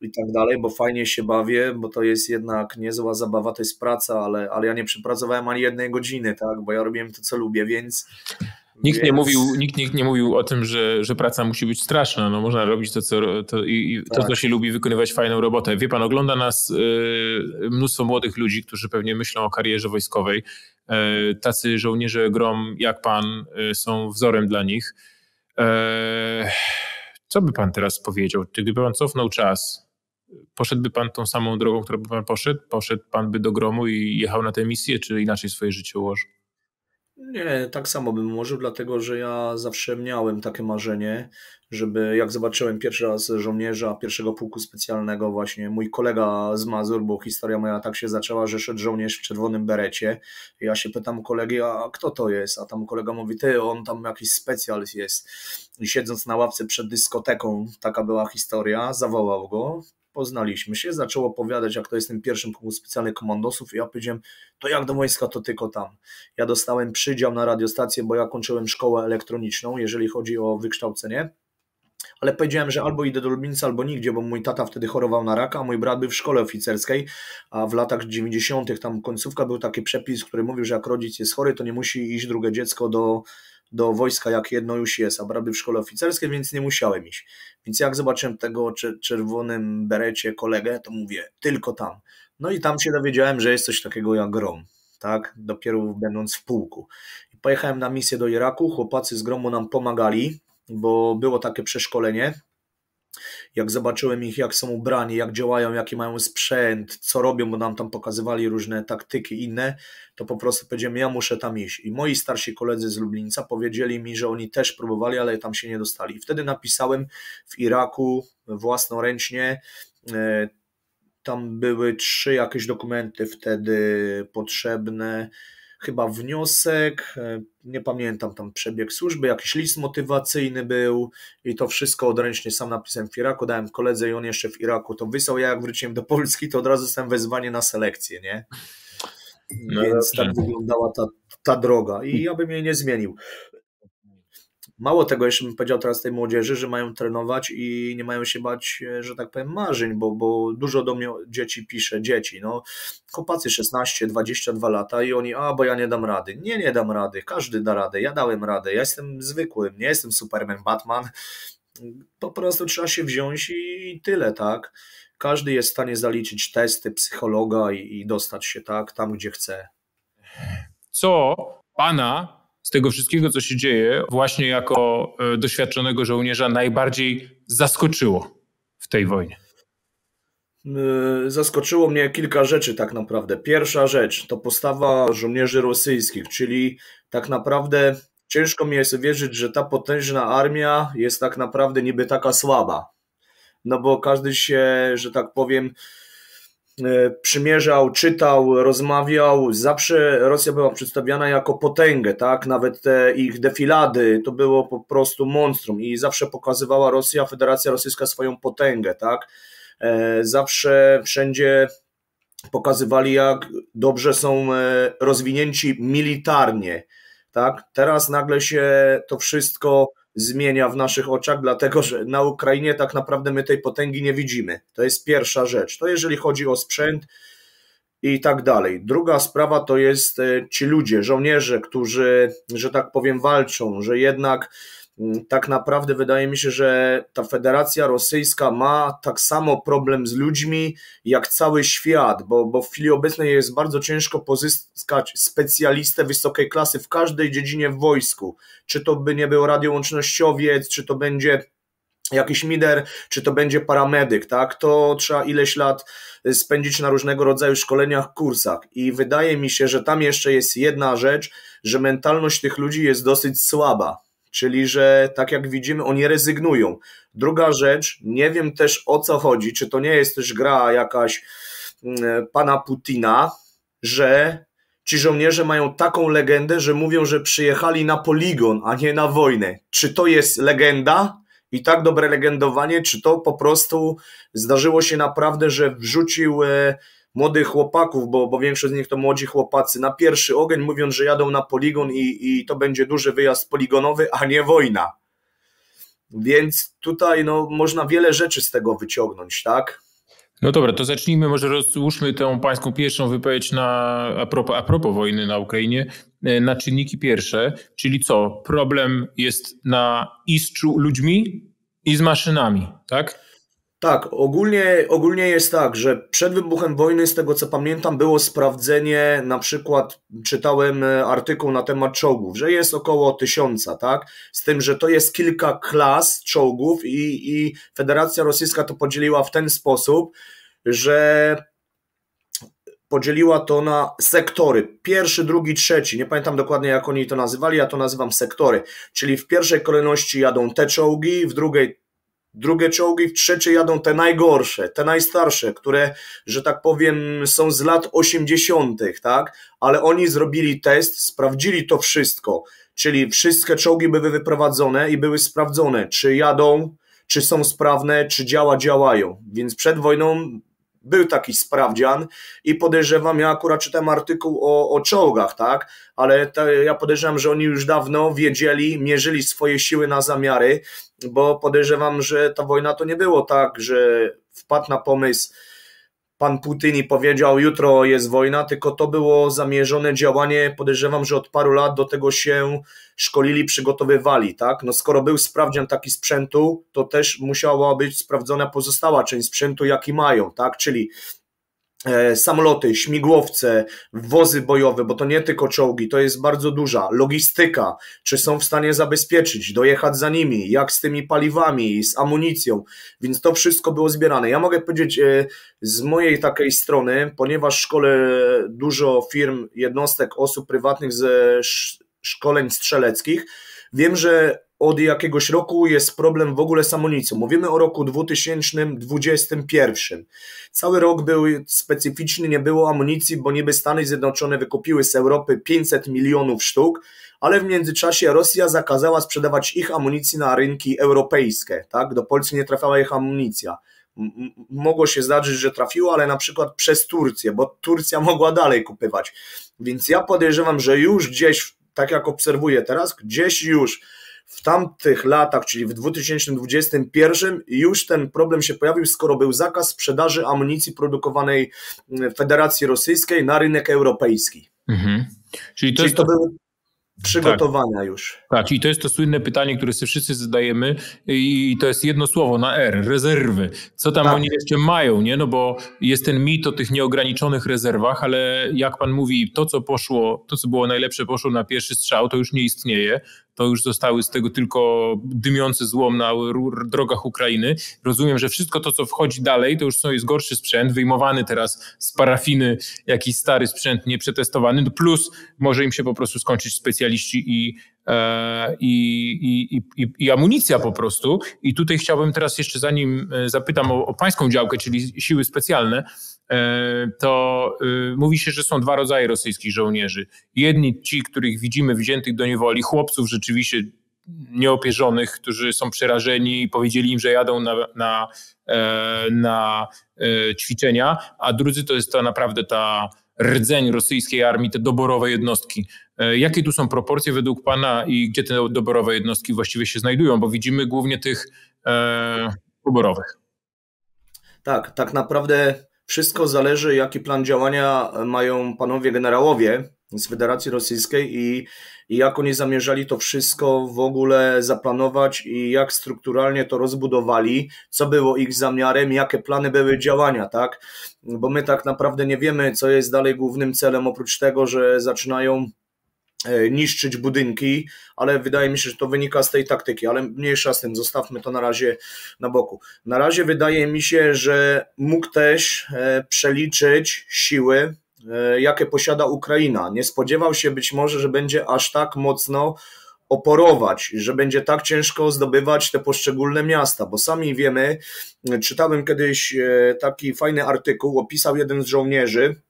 i tak dalej, bo fajnie się bawię, bo to jest jednak niezła zabawa, to jest praca, ale, ale ja nie przepracowałem ani jednej godziny, tak, bo ja robiłem to, co lubię, więc Nikt, Więc... nie mówił, nikt, nikt nie mówił o tym, że, że praca musi być straszna. No, można robić to, co, to, i, tak. to, co tak. się lubi, wykonywać fajną robotę. Wie pan, ogląda nas y, mnóstwo młodych ludzi, którzy pewnie myślą o karierze wojskowej. Y, tacy żołnierze grom jak pan y, są wzorem dla nich. Co by pan teraz powiedział? Gdyby pan cofnął czas, poszedłby pan tą samą drogą, którą by pan poszedł? Poszedł pan by do gromu i jechał na tę misję, czy inaczej swoje życie ułożył? Nie, tak samo bym ułożył, dlatego że ja zawsze miałem takie marzenie, żeby jak zobaczyłem pierwszy raz żołnierza pierwszego pułku specjalnego, właśnie mój kolega z Mazur, bo historia moja tak się zaczęła, że szedł żołnierz w czerwonym berecie. Ja się pytam kolegi, a kto to jest? A tam kolega mówi, ty, on tam jakiś specjal jest. I siedząc na ławce przed dyskoteką, taka była historia, zawołał go, poznaliśmy się, zaczął opowiadać, jak to jest ten pierwszym punkt specjalnych komandosów i ja powiedziałem, to jak do wojska, to tylko tam. Ja dostałem przydział na radiostację, bo ja kończyłem szkołę elektroniczną, jeżeli chodzi o wykształcenie, ale powiedziałem, że albo idę do Lublińca, albo nigdzie, bo mój tata wtedy chorował na raka, a mój brat był w szkole oficerskiej, a w latach 90. tam końcówka był taki przepis, który mówił, że jak rodzic jest chory, to nie musi iść drugie dziecko do do wojska, jak jedno już jest, a braby w szkole oficerskiej, więc nie musiałem iść. Więc jak zobaczyłem tego czerwonym berecie kolegę, to mówię, tylko tam. No i tam się dowiedziałem, że jest coś takiego jak grom, tak? Dopiero będąc w pułku. I pojechałem na misję do Iraku, chłopacy z gromu nam pomagali, bo było takie przeszkolenie, jak zobaczyłem ich, jak są ubrani, jak działają, jaki mają sprzęt, co robią, bo nam tam pokazywali różne taktyki inne, to po prostu powiedziałem, ja muszę tam iść. I moi starsi koledzy z Lublińca powiedzieli mi, że oni też próbowali, ale tam się nie dostali. I wtedy napisałem w Iraku własnoręcznie e, tam były trzy jakieś dokumenty wtedy potrzebne chyba wniosek, e, nie pamiętam tam przebieg służby, jakiś list motywacyjny był i to wszystko odręcznie sam napisałem w Iraku, dałem koledze i on jeszcze w Iraku to wysłał, ja jak wróciłem do Polski, to od razu dostałem wezwanie na selekcję, nie? No Więc dobrze. tak wyglądała ta, ta droga i ja bym jej nie zmienił. Mało tego, jeszcze bym powiedział teraz tej młodzieży, że mają trenować i nie mają się bać, e, że tak powiem, marzeń, bo, bo dużo do mnie dzieci pisze, dzieci, no, chłopacy 16, 22 lata i oni, a bo ja nie dam rady. Nie, nie dam rady, każdy da radę, ja dałem radę, ja jestem zwykłym, nie jestem Superman, Batman, po prostu trzeba się wziąć i tyle, tak. Każdy jest w stanie zaliczyć testy psychologa i, i dostać się, tak, tam gdzie chce. Co pana z tego wszystkiego, co się dzieje, właśnie jako e, doświadczonego żołnierza najbardziej zaskoczyło w tej wojnie? E, zaskoczyło mnie kilka rzeczy tak naprawdę. Pierwsza rzecz to postawa żołnierzy rosyjskich, czyli tak naprawdę ciężko mi jest wierzyć, że ta potężna armia jest tak naprawdę niby taka słaba. No bo każdy się, że tak powiem, przymierzał, czytał, rozmawiał. Zawsze Rosja była przedstawiana jako potęgę, tak? Nawet te ich defilady to było po prostu monstrum i zawsze pokazywała Rosja, Federacja Rosyjska swoją potęgę, tak? E, zawsze wszędzie pokazywali, jak dobrze są e, rozwinięci militarnie, tak? Teraz nagle się to wszystko zmienia w naszych oczach, dlatego że na Ukrainie tak naprawdę my tej potęgi nie widzimy. To jest pierwsza rzecz. To jeżeli chodzi o sprzęt i tak dalej. Druga sprawa to jest e, ci ludzie, żołnierze, którzy, że tak powiem, walczą, że jednak tak naprawdę wydaje mi się, że ta Federacja Rosyjska ma tak samo problem z ludźmi jak cały świat, bo, bo w chwili obecnej jest bardzo ciężko pozyskać specjalistę wysokiej klasy w każdej dziedzinie w wojsku. Czy to by nie był radiołącznościowiec, czy to będzie jakiś mider, czy to będzie paramedyk, tak? To trzeba ileś lat spędzić na różnego rodzaju szkoleniach, kursach. I wydaje mi się, że tam jeszcze jest jedna rzecz, że mentalność tych ludzi jest dosyć słaba czyli że tak jak widzimy, oni rezygnują. Druga rzecz, nie wiem też o co chodzi, czy to nie jest też gra jakaś mm, pana Putina, że ci żołnierze mają taką legendę, że mówią, że przyjechali na poligon, a nie na wojnę. Czy to jest legenda? I tak dobre legendowanie, czy to po prostu zdarzyło się naprawdę, że wrzucił e, młodych chłopaków, bo, bo większość z nich to młodzi chłopacy, na pierwszy ogień, mówiąc, że jadą na poligon i, i to będzie duży wyjazd poligonowy, a nie wojna. Więc tutaj no, można wiele rzeczy z tego wyciągnąć, tak? No dobra, to zacznijmy, może rozłóżmy tę pańską pierwszą wypowiedź na, a, propos, a propos wojny na Ukrainie e, na czynniki pierwsze, czyli co? Problem jest na i ludźmi i z maszynami, tak? Tak, ogólnie, ogólnie jest tak, że przed wybuchem wojny, z tego co pamiętam, było sprawdzenie, na przykład czytałem e, artykuł na temat czołgów, że jest około tysiąca, tak? Z tym, że to jest kilka klas czołgów i, i Federacja Rosyjska to podzieliła w ten sposób, że podzieliła to na sektory. Pierwszy, drugi, trzeci. Nie pamiętam dokładnie, jak oni to nazywali, ja to nazywam sektory. Czyli w pierwszej kolejności jadą te czołgi, w drugiej drugie czołgi, w trzecie jadą te najgorsze, te najstarsze, które, że tak powiem, są z lat 80., tak? Ale oni zrobili test, sprawdzili to wszystko, czyli wszystkie czołgi były wyprowadzone i były sprawdzone, czy jadą, czy są sprawne, czy działa, działają. Więc przed wojną był taki sprawdzian i podejrzewam, ja akurat czytałem artykuł o, o czołgach, tak, ale ja podejrzewam, że oni już dawno wiedzieli, mierzyli swoje siły na zamiary, bo podejrzewam, że ta wojna to nie było tak, że wpadł na pomysł pan Putin i powiedział, jutro jest wojna, tylko to było zamierzone działanie, podejrzewam, że od paru lat do tego się szkolili, przygotowywali, tak? No skoro był sprawdzian taki sprzętu, to też musiała być sprawdzona pozostała część sprzętu, jaki mają, tak? Czyli samoloty, śmigłowce, wozy bojowe, bo to nie tylko czołgi, to jest bardzo duża logistyka, czy są w stanie zabezpieczyć, dojechać za nimi, jak z tymi paliwami, z amunicją, więc to wszystko było zbierane. Ja mogę powiedzieć e, z mojej takiej strony, ponieważ szkole dużo firm, jednostek, osób prywatnych ze szkoleń strzeleckich, wiem, że od jakiegoś roku jest problem w ogóle z amunicją. Mówimy o roku 2021. Cały rok był specyficzny, nie było amunicji, bo niby Stany Zjednoczone wykupiły z Europy 500 milionów sztuk, ale w międzyczasie Rosja zakazała sprzedawać ich amunicji na rynki europejskie. Tak? Do Polski nie trafiała ich amunicja. Mogło się zdarzyć, że trafiło, ale na przykład przez Turcję, bo Turcja mogła dalej kupywać. Więc ja podejrzewam, że już gdzieś, tak jak obserwuję teraz, gdzieś już w tamtych latach, czyli w 2021, już ten problem się pojawił, skoro był zakaz sprzedaży amunicji produkowanej w Federacji Rosyjskiej na rynek europejski. Mhm. Czyli to, czyli to, to były przygotowania tak. już. Tak, i to jest to słynne pytanie, które sobie wszyscy zadajemy i to jest jedno słowo na R, rezerwy. Co tam tak. oni jeszcze mają, nie? No bo jest ten mit o tych nieograniczonych rezerwach, ale jak pan mówi, to co poszło, to co było najlepsze poszło na pierwszy strzał, to już nie istnieje to już zostały z tego tylko dymiący złom na drogach Ukrainy. Rozumiem, że wszystko to, co wchodzi dalej, to już jest gorszy sprzęt, wyjmowany teraz z parafiny jakiś stary sprzęt nieprzetestowany, no plus może im się po prostu skończyć specjaliści i, e, i, i, i, i, amunicja po prostu. I tutaj chciałbym teraz jeszcze, zanim e, zapytam o, o pańską działkę, czyli siły specjalne, to y, mówi się, że są dwa rodzaje rosyjskich żołnierzy. Jedni ci, których widzimy wziętych do niewoli, chłopców rzeczywiście nieopierzonych, którzy są przerażeni i powiedzieli im, że jadą na, na, e, na e, ćwiczenia, a drudzy to jest to naprawdę ta rdzeń rosyjskiej armii, te doborowe jednostki. Jakie tu są proporcje według Pana i gdzie te doborowe jednostki właściwie się znajdują? Bo widzimy głównie tych e, doborowych. Tak, tak naprawdę wszystko zależy, jaki plan działania mają panowie generałowie z Federacji Rosyjskiej i, i jak oni zamierzali to wszystko w ogóle zaplanować i jak strukturalnie to rozbudowali, co było ich zamiarem, jakie plany były działania, tak? Bo my tak naprawdę nie wiemy, co jest dalej głównym celem, oprócz tego, że zaczynają niszczyć budynki, ale wydaje mi się, że to wynika z tej taktyki, ale mniejsza z tym, zostawmy to na razie na boku. Na razie wydaje mi się, że mógł też e, przeliczyć siły, e, jakie posiada Ukraina. Nie spodziewał się być może, że będzie aż tak mocno oporować, że będzie tak ciężko zdobywać te poszczególne miasta, bo sami wiemy, czytałem kiedyś taki fajny artykuł, opisał jeden z żołnierzy,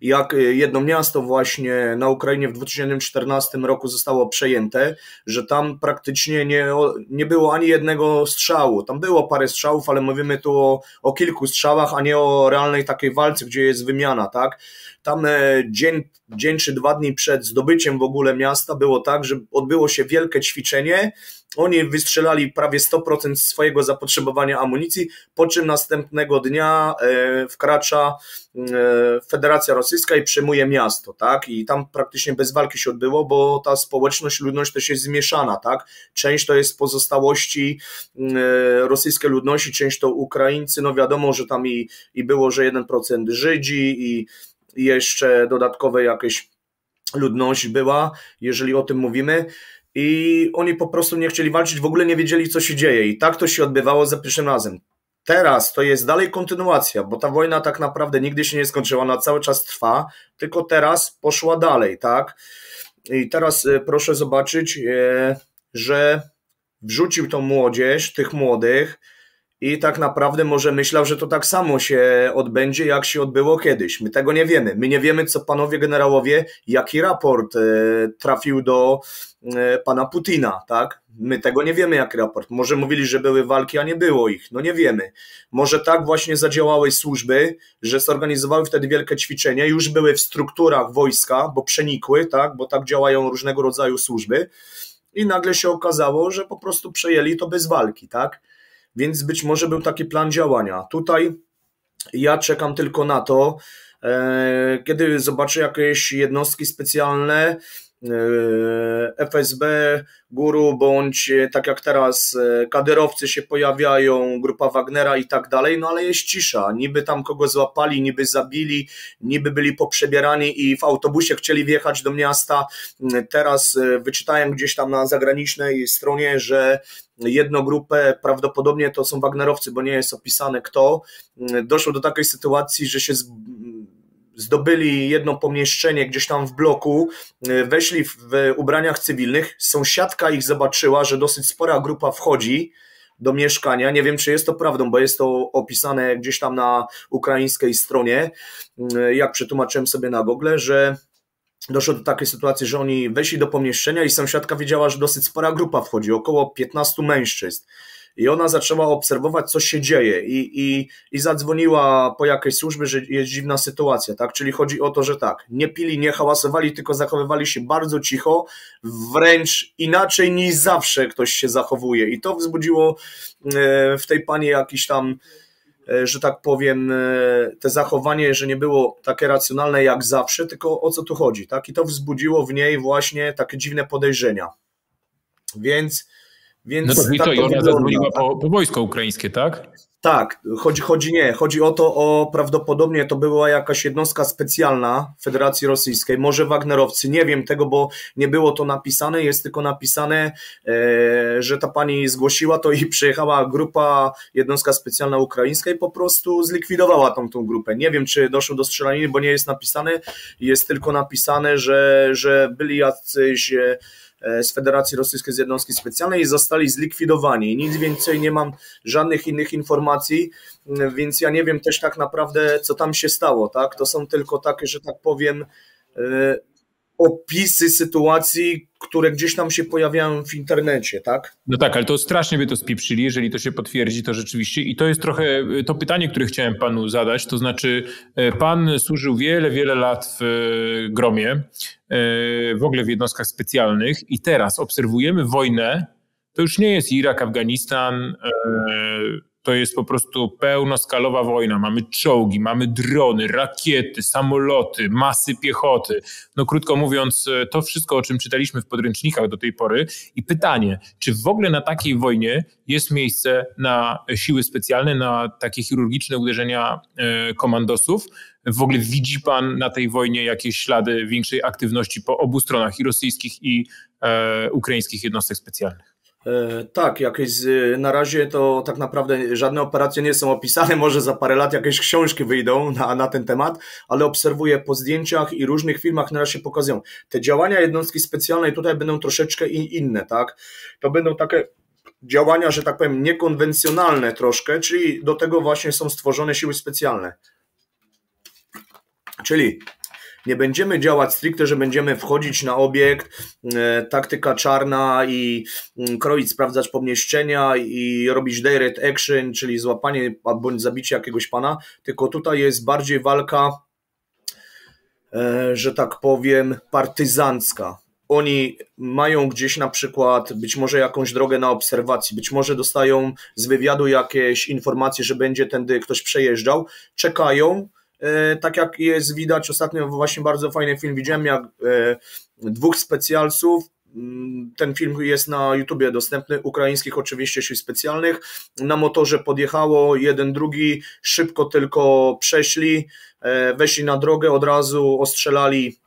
jak y, jedno miasto właśnie na Ukrainie w 2014 roku zostało przejęte, że tam praktycznie nie, nie było ani jednego strzału. Tam było parę strzałów, ale mówimy tu o, o kilku strzałach, a nie o realnej takiej walce, gdzie jest wymiana, tak? Tam e, dzień, dzień czy dwa dni przed zdobyciem w ogóle miasta było tak, że odbyło się wielkie ćwiczenie, oni wystrzelali prawie 100% swojego zapotrzebowania amunicji, po czym następnego dnia e, wkracza e, Federacja Rosyjska i przejmuje miasto, tak? I tam praktycznie bez walki się odbyło, bo ta społeczność, ludność też jest zmieszana, tak? Część to jest pozostałości rosyjskiej ludności, część to Ukraińcy, no wiadomo, że tam i, i było, że 1% Żydzi i i jeszcze dodatkowe jakieś ludność była, jeżeli o tym mówimy. I oni po prostu nie chcieli walczyć, w ogóle nie wiedzieli, co się dzieje. I tak to się odbywało za pierwszym razem. Teraz to jest dalej kontynuacja, bo ta wojna tak naprawdę nigdy się nie skończyła, ona cały czas trwa, tylko teraz poszła dalej, tak? I teraz e, proszę zobaczyć, e, że wrzucił tą młodzież, tych młodych, i tak naprawdę może myślał, że to tak samo się odbędzie, jak się odbyło kiedyś. My tego nie wiemy. My nie wiemy, co panowie generałowie, jaki raport e, trafił do e, pana Putina, tak? My tego nie wiemy, jaki raport. Może mówili, że były walki, a nie było ich. No nie wiemy. Może tak właśnie zadziałały służby, że zorganizowały wtedy wielkie ćwiczenia, już były w strukturach wojska, bo przenikły, tak? Bo tak działają różnego rodzaju służby. I nagle się okazało, że po prostu przejęli to bez walki, tak? Więc być może był taki plan działania. Tutaj Ja czekam tylko na to, e, kiedy zobaczę jakieś jednostki specjalne, FSB, guru, bądź e, tak jak teraz kadyrowcy się pojawiają, grupa Wagnera i tak dalej, no ale jest cisza. Niby tam kogo złapali, niby zabili, niby byli poprzebierani i w autobusie chcieli wjechać do miasta. Teraz wyczytałem gdzieś tam na zagranicznej stronie, że jedną grupę, prawdopodobnie to są Wagnerowcy, bo nie jest opisane kto, doszło do takiej sytuacji, że się zdobyli jedno pomieszczenie gdzieś tam w bloku, weszli w ubraniach cywilnych, sąsiadka ich zobaczyła, że dosyć spora grupa wchodzi do mieszkania. Nie wiem, czy jest to prawdą, bo jest to opisane gdzieś tam na ukraińskiej stronie, jak przetłumaczyłem sobie na Google, że doszło do takiej sytuacji, że oni weszli do pomieszczenia i sąsiadka wiedziała, że dosyć spora grupa wchodzi, około 15 mężczyzn. I ona zaczęła obserwować, co się dzieje, i, i, i zadzwoniła po jakiejś służby, że jest dziwna sytuacja, tak? Czyli chodzi o to, że tak, nie pili, nie hałasowali, tylko zachowywali się bardzo cicho, wręcz inaczej niż zawsze ktoś się zachowuje. I to wzbudziło e, w tej pani jakiś tam E, że tak powiem, e, te zachowanie, że nie było takie racjonalne jak zawsze, tylko o co tu chodzi, tak? I to wzbudziło w niej właśnie takie dziwne podejrzenia. Więc. Więc no to, i tak to, i ona zadzwoniła po, po wojsko ukraińskie, tak? Tak, chodzi, chodzi nie, chodzi o to, o prawdopodobnie to była jakaś jednostka specjalna Federacji Rosyjskiej, może Wagnerowcy, nie wiem tego, bo nie było to napisane, jest tylko napisane, e, że ta pani zgłosiła to i przyjechała grupa, jednostka specjalna ukraińska i po prostu zlikwidowała tą, tą grupę. Nie wiem, czy doszło do strzelaniny, bo nie jest napisane, jest tylko napisane, że, że byli jacyś E, z Federacji Rosyjskiej z jednostki specjalnej i zostali zlikwidowani. Nic więcej nie mam żadnych innych informacji, więc ja nie wiem też tak naprawdę, co tam się stało. Tak? To są tylko takie, że tak powiem, e, opisy sytuacji, które gdzieś tam się pojawiają w internecie, tak? No tak, ale to strasznie by to spieprzyli, jeżeli to się potwierdzi, to rzeczywiście. I to jest trochę to pytanie, które chciałem panu zadać, to znaczy e, pan służył wiele, wiele lat w e, gromie, w ogóle w jednostkach specjalnych i teraz obserwujemy wojnę, to już nie jest Irak, Afganistan, to jest po prostu pełnoskalowa wojna. Mamy czołgi, mamy drony, rakiety, samoloty, masy piechoty. No krótko mówiąc, to wszystko, o czym czytaliśmy w podręcznikach do tej pory. I pytanie, czy w ogóle na takiej wojnie jest miejsce na siły specjalne, na takie chirurgiczne uderzenia e, komandosów? W ogóle widzi pan na tej wojnie jakieś ślady większej aktywności po obu stronach, i rosyjskich, i e, ukraińskich jednostek specjalnych? E, tak, jakieś na razie to tak naprawdę żadne operacje nie są opisane, może za parę lat jakieś książki wyjdą na, na ten temat, ale obserwuję po zdjęciach i różnych filmach na razie pokazują. Te działania jednostki specjalnej tutaj będą troszeczkę inne, tak? To będą takie działania, że tak powiem, niekonwencjonalne troszkę, czyli do tego właśnie są stworzone siły specjalne. Czyli nie będziemy działać stricte, że będziemy wchodzić na obiekt, e, taktyka czarna i mm, kroić, sprawdzać pomieszczenia i robić direct action, czyli złapanie bądź zabicie jakiegoś pana, tylko tutaj jest bardziej walka, e, że tak powiem, partyzancka. Oni mają gdzieś na przykład być może jakąś drogę na obserwacji, być może dostają z wywiadu jakieś informacje, że będzie tędy ktoś przejeżdżał, czekają, tak jak jest widać ostatnio, właśnie bardzo fajny film widziałem, jak e, dwóch specjalców, mm, ten film jest na YouTubie dostępny, ukraińskich oczywiście sił specjalnych. Na motorze podjechało, jeden, drugi, szybko tylko przeszli, e, weszli na drogę, od razu ostrzelali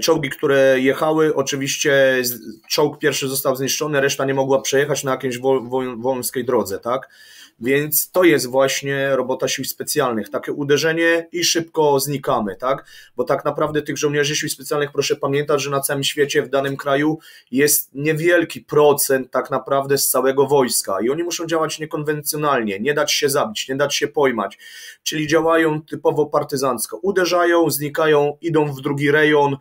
czołgi, które jechały. Oczywiście czołg pierwszy został zniszczony, reszta nie mogła przejechać na jakiejś wąskiej drodze, tak? Więc to jest właśnie robota sił specjalnych. Takie uderzenie i szybko znikamy, tak? Bo tak naprawdę tych żołnierzy sił specjalnych, proszę pamiętać, że na całym świecie, w danym kraju jest niewielki procent tak naprawdę z całego wojska i oni muszą działać niekonwencjonalnie, nie dać się zabić, nie dać się pojmać, czyli działają typowo partyzancko. Uderzają, znikają, idą w drugi rejon,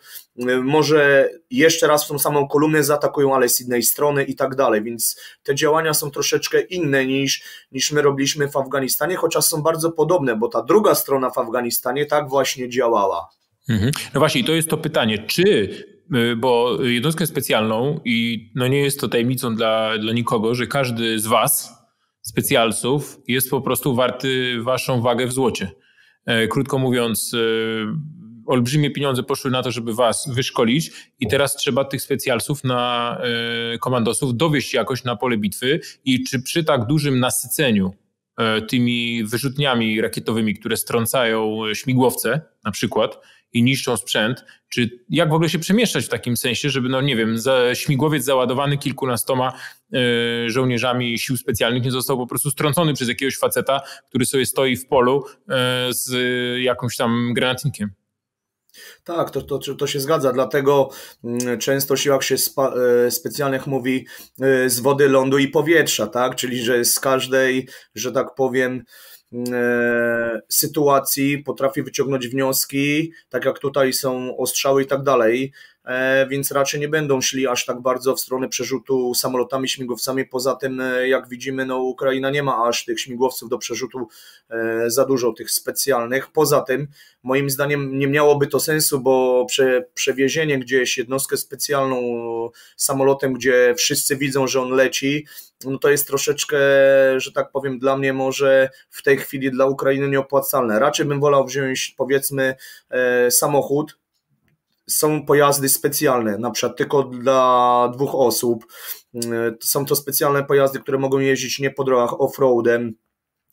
może jeszcze raz w tą samą kolumnę zaatakują, ale z innej strony i tak dalej, więc te działania są troszeczkę inne niż, niż my robiliśmy w Afganistanie, chociaż są bardzo podobne, bo ta druga strona w Afganistanie tak właśnie działała. Mhm. No właśnie, to jest to pytanie, czy y, bo jednostkę specjalną i no nie jest to tajemnicą dla, dla nikogo, że każdy z was specjalców jest po prostu warty waszą wagę w złocie. E, krótko mówiąc, e, olbrzymie pieniądze poszły na to, żeby was wyszkolić i teraz trzeba tych specjalców na e, komandosów dowieść jakoś na pole bitwy i czy przy tak dużym nasyceniu tymi wyrzutniami rakietowymi, które strącają śmigłowce na przykład, i niszczą sprzęt, czy jak w ogóle się przemieszczać w takim sensie, żeby, no nie wiem, za, śmigłowiec załadowany kilkunastoma y, żołnierzami sił specjalnych nie został po prostu strącony przez jakiegoś faceta, który sobie stoi w polu y, z jakimś tam granatnikiem. Tak, to, to, to się zgadza, dlatego mm, często o siłach się spa, specjalnych mówi z wody, lądu i powietrza, tak? Czyli że z każdej, że tak powiem, E, sytuacji potrafi wyciągnąć wnioski, tak jak tutaj są ostrzały i tak dalej. E, więc raczej nie będą szli aż tak bardzo w stronę przerzutu samolotami, śmigłowcami. Poza tym, e, jak widzimy, no, Ukraina nie ma aż tych śmigłowców do przerzutu e, za dużo, tych specjalnych. Poza tym, moim zdaniem, nie miałoby to sensu, bo prze, przewiezienie gdzieś jednostkę specjalną samolotem, gdzie wszyscy widzą, że on leci, no to jest troszeczkę, że tak powiem, dla mnie może w tej chwili dla Ukrainy nieopłacalne. Raczej bym wolał wziąć, powiedzmy, samochód, są pojazdy specjalne, na przykład tylko dla dwóch osób. Są to specjalne pojazdy, które mogą jeździć nie po drogach off-roadem.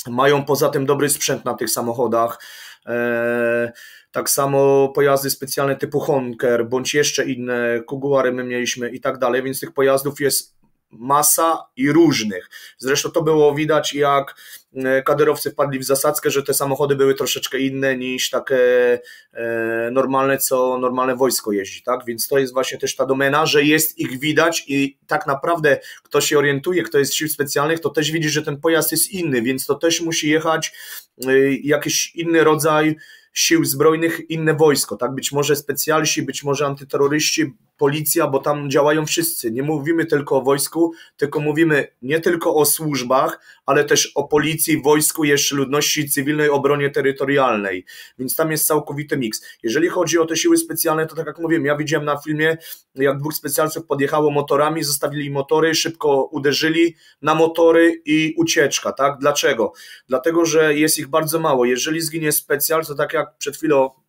Mają poza tym dobry sprzęt na tych samochodach. E, tak samo pojazdy specjalne typu Honker, bądź jeszcze inne, Kuguary my mieliśmy i tak dalej, więc tych pojazdów jest masa i różnych. Zresztą to było widać, jak e, kaderowcy wpadli w zasadzkę, że te samochody były troszeczkę inne niż takie e, normalne, co normalne wojsko jeździ, tak? Więc to jest właśnie też ta domena, że jest ich widać i tak naprawdę kto się orientuje, kto jest sił specjalnych, to też widzi, że ten pojazd jest inny, więc to też musi jechać e, jakiś inny rodzaj sił zbrojnych inne wojsko, tak? Być może specjalsi, być może antyterroryści, policja, bo tam działają wszyscy. Nie mówimy tylko o wojsku, tylko mówimy nie tylko o służbach, ale też o policji, wojsku, jeszcze ludności cywilnej, obronie terytorialnej. Więc tam jest całkowity miks. Jeżeli chodzi o te siły specjalne, to tak jak mówiłem, ja widziałem na filmie, jak dwóch specjalców podjechało motorami, zostawili motory, szybko uderzyli na motory i ucieczka, tak? Dlaczego? Dlatego, że jest ich bardzo mało. Jeżeli zginie specjal, to tak jak przed chwilą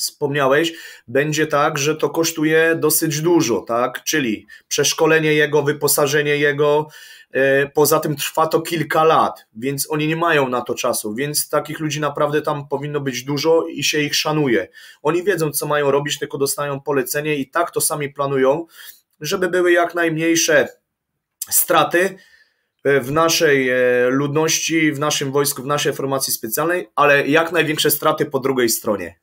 wspomniałeś, będzie tak, że to kosztuje dosyć dużo, tak? Czyli przeszkolenie jego, wyposażenie jego, e, poza tym trwa to kilka lat, więc oni nie mają na to czasu, więc takich ludzi naprawdę tam powinno być dużo i się ich szanuje. Oni wiedzą, co mają robić, tylko dostają polecenie i tak to sami planują, żeby były jak najmniejsze straty, e, w naszej e, ludności, w naszym wojsku, w naszej formacji specjalnej, ale jak największe straty po drugiej stronie.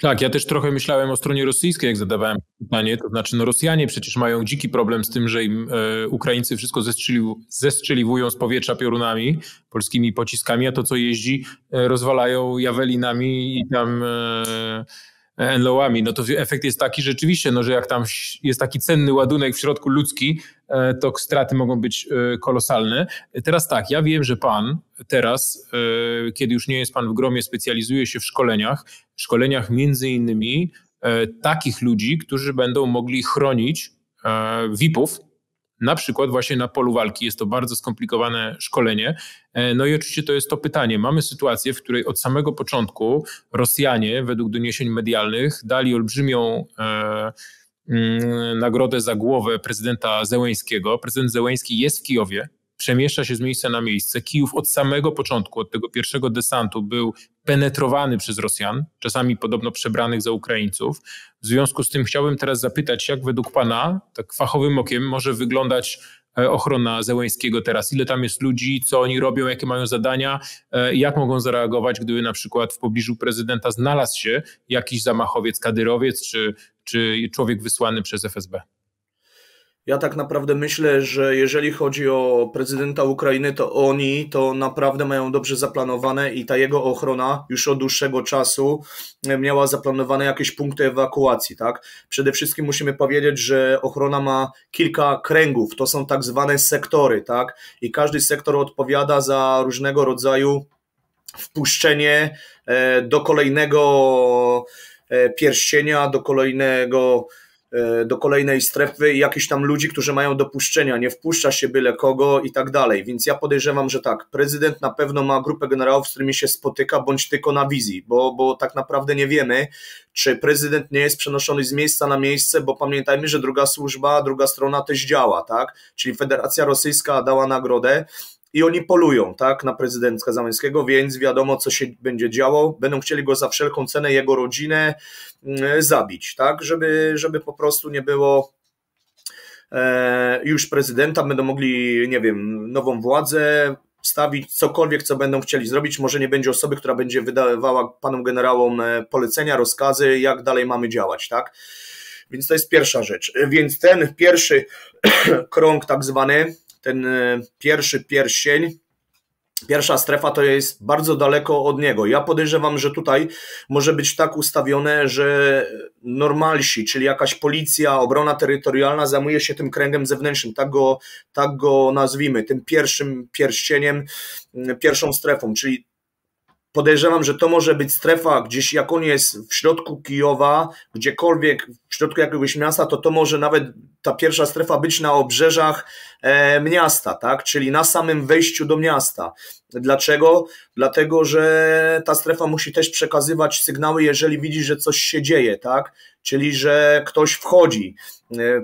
Tak, ja też trochę myślałem o stronie rosyjskiej, jak zadawałem pytanie. To znaczy, no Rosjanie przecież mają dziki problem z tym, że im e, Ukraińcy wszystko zestrzeliw zestrzeliwują z powietrza piorunami, polskimi pociskami, a to, co jeździ, e, rozwalają jawelinami i tam. E, Enlołami, no to efekt jest taki rzeczywiście, no, że jak tam jest taki cenny ładunek w środku ludzki, e, to straty mogą być e, kolosalne. Teraz tak, ja wiem, że pan teraz, e, kiedy już nie jest pan w gromie, specjalizuje się w szkoleniach, szkoleniach między innymi takich ludzi, którzy będą mogli chronić VIP-ów, na przykład właśnie na polu walki. Jest to bardzo skomplikowane szkolenie. E, no i oczywiście to jest to pytanie. Mamy sytuację, w której od samego początku Rosjanie, według doniesień medialnych, dali olbrzymią e, mm, nagrodę za głowę prezydenta Zełęńskiego. Prezydent Zełęński jest w Kijowie, przemieszcza się z miejsca na miejsce. Kijów od samego początku, od tego pierwszego desantu był penetrowany przez Rosjan, czasami podobno przebranych za Ukraińców. W związku z tym chciałbym teraz zapytać, jak według Pana, tak fachowym okiem, może wyglądać e, ochrona Zełęńskiego teraz? Ile tam jest ludzi, co oni robią, jakie mają zadania, e, jak mogą zareagować, gdyby na przykład w pobliżu prezydenta znalazł się jakiś zamachowiec, kadyrowiec czy, czy człowiek wysłany przez FSB? Ja tak naprawdę myślę, że jeżeli chodzi o prezydenta Ukrainy, to oni to naprawdę mają dobrze zaplanowane i ta jego ochrona już od dłuższego czasu miała zaplanowane jakieś punkty ewakuacji, tak? Przede wszystkim musimy powiedzieć, że ochrona ma kilka kręgów, to są tak zwane sektory, tak? I każdy sektor odpowiada za różnego rodzaju wpuszczenie e, do kolejnego e, pierścienia, do kolejnego e, do kolejnej strefy i jakichś tam ludzi, którzy mają dopuszczenia, nie wpuszcza się byle kogo i tak dalej. Więc ja podejrzewam, że tak, prezydent na pewno ma grupę generałów, z którymi się spotyka, bądź tylko na wizji, bo, bo tak naprawdę nie wiemy, czy prezydent nie jest przenoszony z miejsca na miejsce, bo pamiętajmy, że druga służba, druga strona też działa, tak? Czyli Federacja Rosyjska dała nagrodę i oni polują tak, na prezydenta Załęskiego, więc wiadomo, co się będzie działo. Będą chcieli go za wszelką cenę, jego rodzinę mm, zabić, tak, żeby, żeby po prostu nie było e, już prezydenta, będą mogli, nie wiem, nową władzę wstawić, cokolwiek, co będą chcieli zrobić. Może nie będzie osoby, która będzie wydawała panom generałom e, polecenia, rozkazy, jak dalej mamy działać, tak. Więc to jest pierwsza rzecz. Więc ten pierwszy krąg, tak zwany, ten e, pierwszy pierścień, Pierwsza strefa to jest bardzo daleko od niego. Ja podejrzewam, że tutaj może być tak ustawione, że normalsi, czyli jakaś policja, obrona terytorialna zajmuje się tym kręgiem zewnętrznym, tak go, tak go nazwijmy, tym pierwszym pierścieniem, pierwszą strefą, czyli podejrzewam, że to może być strefa gdzieś, jak on jest w środku Kijowa, gdziekolwiek w środku jakiegoś miasta, to to może nawet ta pierwsza strefa być na obrzeżach e, miasta, tak? Czyli na samym wejściu do miasta. Dlaczego? Dlatego, że ta strefa musi też przekazywać sygnały, jeżeli widzi, że coś się dzieje, tak? Czyli, że ktoś wchodzi. E,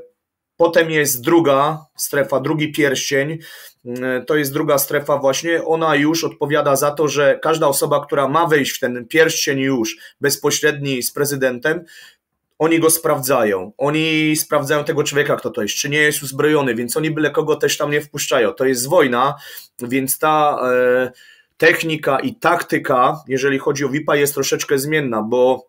potem jest druga strefa, drugi pierścień, E, to jest druga strefa właśnie, ona już odpowiada za to, że każda osoba, która ma wejść w ten pierścień już bezpośredni z prezydentem, oni go sprawdzają. Oni sprawdzają tego człowieka, kto to jest, czy nie jest uzbrojony, więc oni byle kogo też tam nie wpuszczają. To jest wojna, więc ta e, technika i taktyka, jeżeli chodzi o VIP-a, jest troszeczkę zmienna, bo,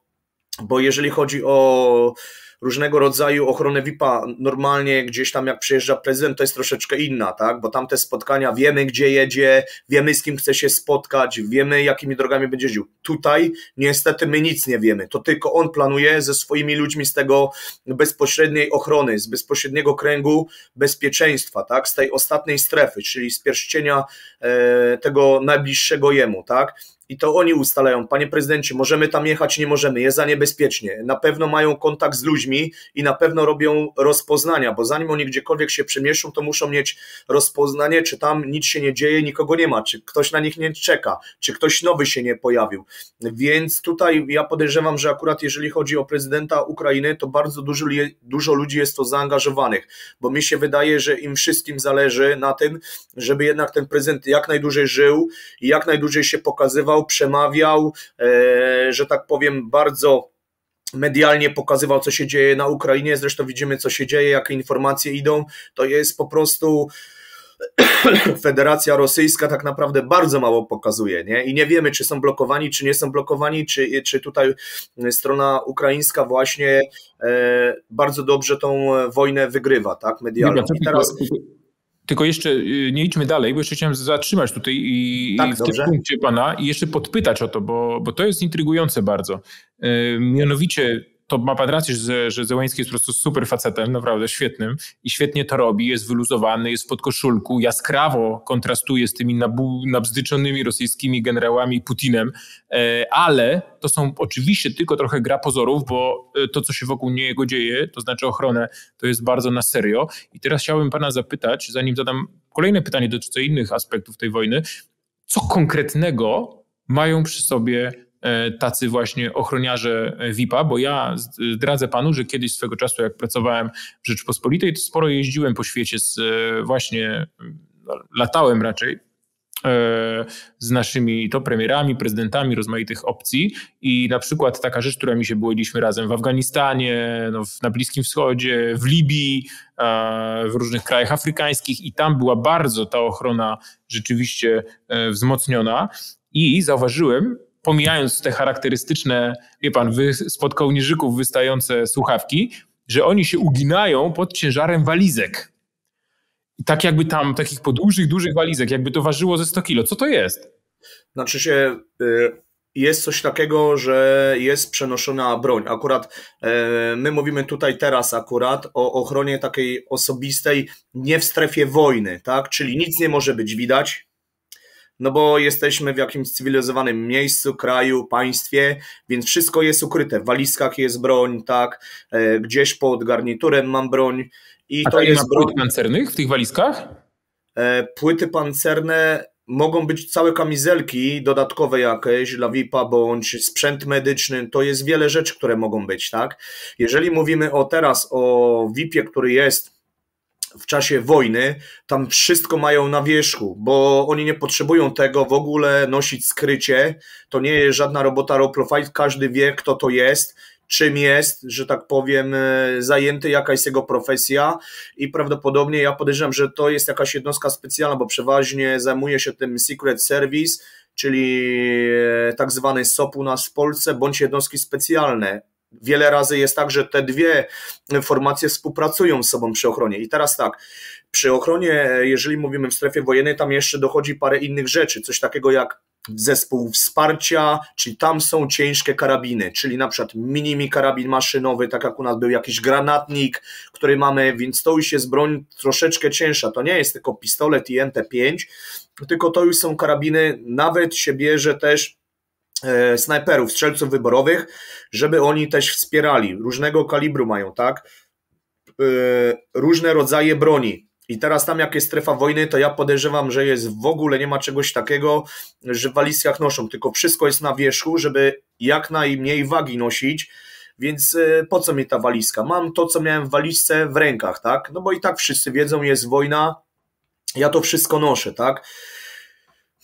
bo jeżeli chodzi o różnego rodzaju ochronę VIP-a normalnie gdzieś tam jak przyjeżdża prezydent, to jest troszeczkę inna, tak? Bo tam te spotkania wiemy, gdzie jedzie, wiemy z kim chce się spotkać, wiemy jakimi drogami będzie jeździł. Tutaj niestety my nic nie wiemy. To tylko on planuje ze swoimi ludźmi z tego bezpośredniej ochrony, z bezpośredniego kręgu bezpieczeństwa, tak? Z tej ostatniej strefy, czyli z pierścienia e, tego najbliższego jemu, tak? I to oni ustalają, panie prezydencie, możemy tam jechać, nie możemy, jest za niebezpiecznie. Na pewno mają kontakt z ludźmi i na pewno robią rozpoznania, bo zanim oni gdziekolwiek się przemieszczą, to muszą mieć rozpoznanie, czy tam nic się nie dzieje, nikogo nie ma, czy ktoś na nich nie czeka, czy ktoś nowy się nie pojawił. Więc tutaj ja podejrzewam, że akurat jeżeli chodzi o prezydenta Ukrainy, to bardzo dużo, dużo ludzi jest to zaangażowanych, bo mi się wydaje, że im wszystkim zależy na tym, żeby jednak ten prezydent jak najdłużej żył i jak najdłużej się pokazywał, przemawiał, e, że tak powiem, bardzo medialnie pokazywał, co się dzieje na Ukrainie. Zresztą widzimy, co się dzieje, jakie informacje idą. To jest po prostu. Federacja Rosyjska tak naprawdę bardzo mało pokazuje, nie? I nie wiemy, czy są blokowani, czy nie są blokowani, czy, czy tutaj strona ukraińska właśnie e, bardzo dobrze tą wojnę wygrywa, tak? Medialnie. I teraz. Tylko jeszcze y, nie idźmy dalej, bo jeszcze chciałem zatrzymać tutaj i, tak, i w dobrze. tym punkcie pana i jeszcze podpytać o to, bo, bo to jest intrygujące bardzo. Y, mianowicie to ma pan rację, że, że Zełański jest po prostu super facetem, naprawdę świetnym i świetnie to robi, jest wyluzowany, jest w podkoszulku, jaskrawo kontrastuje z tymi nabzdyczonymi rosyjskimi generałami Putinem, e, ale to są oczywiście tylko trochę gra pozorów, bo e, to, co się wokół niego dzieje, to znaczy ochronę, to jest bardzo na serio. I teraz chciałbym pana zapytać, zanim zadam kolejne pytanie dotyczące innych aspektów tej wojny, co konkretnego mają przy sobie tacy właśnie ochroniarze VIP-a, bo ja zdradzę panu, że kiedyś swego czasu, jak pracowałem w Rzeczpospolitej, to sporo jeździłem po świecie z e, właśnie, no, latałem raczej e, z naszymi to premierami, prezydentami rozmaitych opcji i na przykład taka rzecz, która mi się byliśmy razem w Afganistanie, no, na Bliskim Wschodzie, w Libii, w różnych krajach afrykańskich i tam była bardzo ta ochrona rzeczywiście wzmocniona i zauważyłem, pomijając te charakterystyczne, wie pan, wy, spod kołnierzyków wystające słuchawki, że oni się uginają pod ciężarem walizek. I tak jakby tam takich podłużnych, dużych walizek, jakby to ważyło ze 100 kilo. Co to jest? Znaczy się, y, jest coś takiego, że jest przenoszona broń. Akurat y, my mówimy tutaj teraz akurat o ochronie takiej osobistej, nie w strefie wojny, tak? Czyli nic nie może być widać, no bo jesteśmy w jakimś cywilizowanym miejscu, kraju, państwie, więc wszystko jest ukryte. W walizkach jest broń, tak, e, gdzieś pod garniturem mam broń i A to jest broń. płyt pancernych w tych walizkach? E, płyty pancerne mogą być całe kamizelki dodatkowe jakieś dla VIP-a bądź sprzęt medyczny, to jest wiele rzeczy, które mogą być, tak? Jeżeli mówimy o teraz o VIP-ie, który jest w czasie wojny, tam wszystko mają na wierzchu, bo oni nie potrzebują tego w ogóle nosić skrycie. To nie jest żadna robota low profile, każdy wie, kto to jest, czym jest, że tak powiem, e, zajęty, jaka jest jego profesja i prawdopodobnie ja podejrzewam, że to jest jakaś jednostka specjalna, bo przeważnie zajmuje się tym Secret Service, czyli e, tak zwany SOP u nas w Polsce, bądź jednostki specjalne. Wiele razy jest tak, że te dwie formacje współpracują z sobą przy ochronie. I teraz tak, przy ochronie, jeżeli mówimy w strefie wojennej, tam jeszcze dochodzi parę innych rzeczy, coś takiego jak zespół wsparcia, czyli tam są ciężkie karabiny, czyli na przykład minimi karabin maszynowy, tak jak u nas był jakiś granatnik, który mamy, więc to już jest broń troszeczkę cięższa. To nie jest tylko pistolet i MT5, tylko to już są karabiny, nawet się bierze też snajperów, strzelców wyborowych, żeby oni też wspierali. Różnego kalibru mają, tak? E, różne rodzaje broni i teraz tam jak jest strefa wojny, to ja podejrzewam, że jest w ogóle nie ma czegoś takiego, że w walizkach noszą, tylko wszystko jest na wierzchu, żeby jak najmniej wagi nosić, więc e, po co mi ta walizka? Mam to, co miałem w walizce w rękach, tak? No bo i tak wszyscy wiedzą, jest wojna, ja to wszystko noszę, tak?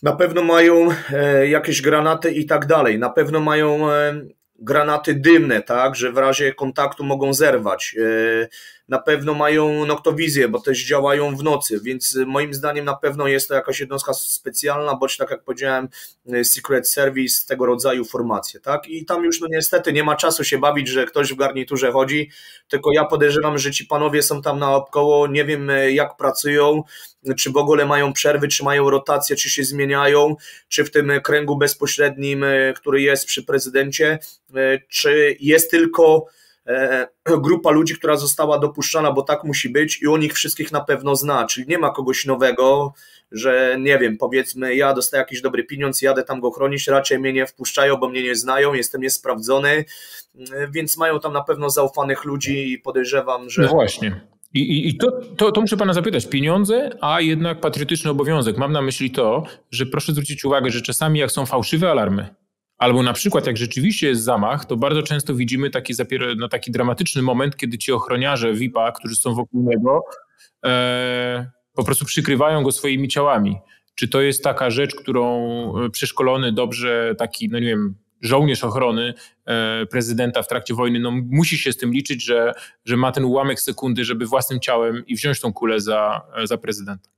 Na pewno mają e, jakieś granaty i tak dalej. Na pewno mają e, granaty dymne, tak, że w razie kontaktu mogą zerwać. Na pewno mają noktowizję, bo też działają w nocy, więc moim zdaniem na pewno jest to jakaś jednostka specjalna, bądź tak jak powiedziałem, e, Secret Service, tego rodzaju formacje, tak? I tam już no niestety nie ma czasu się bawić, że ktoś w garniturze chodzi, tylko ja podejrzewam, że ci panowie są tam naokoło, nie wiem e, jak pracują, czy w ogóle mają przerwy, czy mają rotację, czy się zmieniają, czy w tym kręgu bezpośrednim, który jest przy prezydencie, czy jest tylko grupa ludzi, która została dopuszczona, bo tak musi być i on ich wszystkich na pewno zna, czyli nie ma kogoś nowego, że nie wiem, powiedzmy ja dostaję jakiś dobry pieniądz, jadę tam go chronić, raczej mnie nie wpuszczają, bo mnie nie znają, jestem niesprawdzony, e, więc mają tam na pewno zaufanych ludzi i podejrzewam, że... No właśnie. I, i, i to, to, to, muszę pana zapytać. Pieniądze, a jednak patriotyczny obowiązek. Mam na myśli to, że proszę zwrócić uwagę, że czasami jak są fałszywe alarmy, Albo na przykład, jak rzeczywiście jest zamach, to bardzo często widzimy taki, no, taki dramatyczny moment, kiedy ci ochroniarze VIP-a, którzy są wokół niego, e, po prostu przykrywają go swoimi ciałami. Czy to jest taka rzecz, którą e, przeszkolony dobrze taki, no nie wiem, żołnierz ochrony e, prezydenta w trakcie wojny, no musi się z tym liczyć, że, że ma ten ułamek sekundy, żeby własnym ciałem i wziąć tą kulę za, za prezydenta.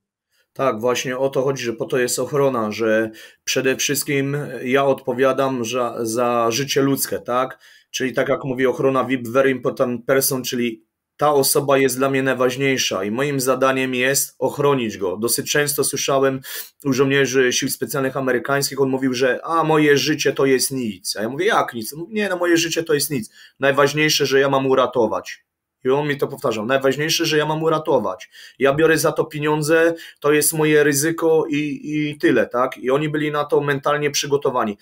Tak, właśnie o to chodzi, że po to jest ochrona, że przede wszystkim ja odpowiadam za, za życie ludzkie, tak? Czyli tak jak mówi ochrona VIP, very important person, czyli ta osoba jest dla mnie najważniejsza i moim zadaniem jest ochronić go. Dosyć często słyszałem u żołnierzy sił specjalnych amerykańskich, on mówił, że a moje życie to jest nic. A ja mówię, jak nic? Nie, no moje życie to jest nic. Najważniejsze, że ja mam uratować. I on mi to powtarzał. Najważniejsze, że ja mam uratować. Ja biorę za to pieniądze, to jest moje ryzyko i, i tyle, tak? I oni byli na to mentalnie przygotowani.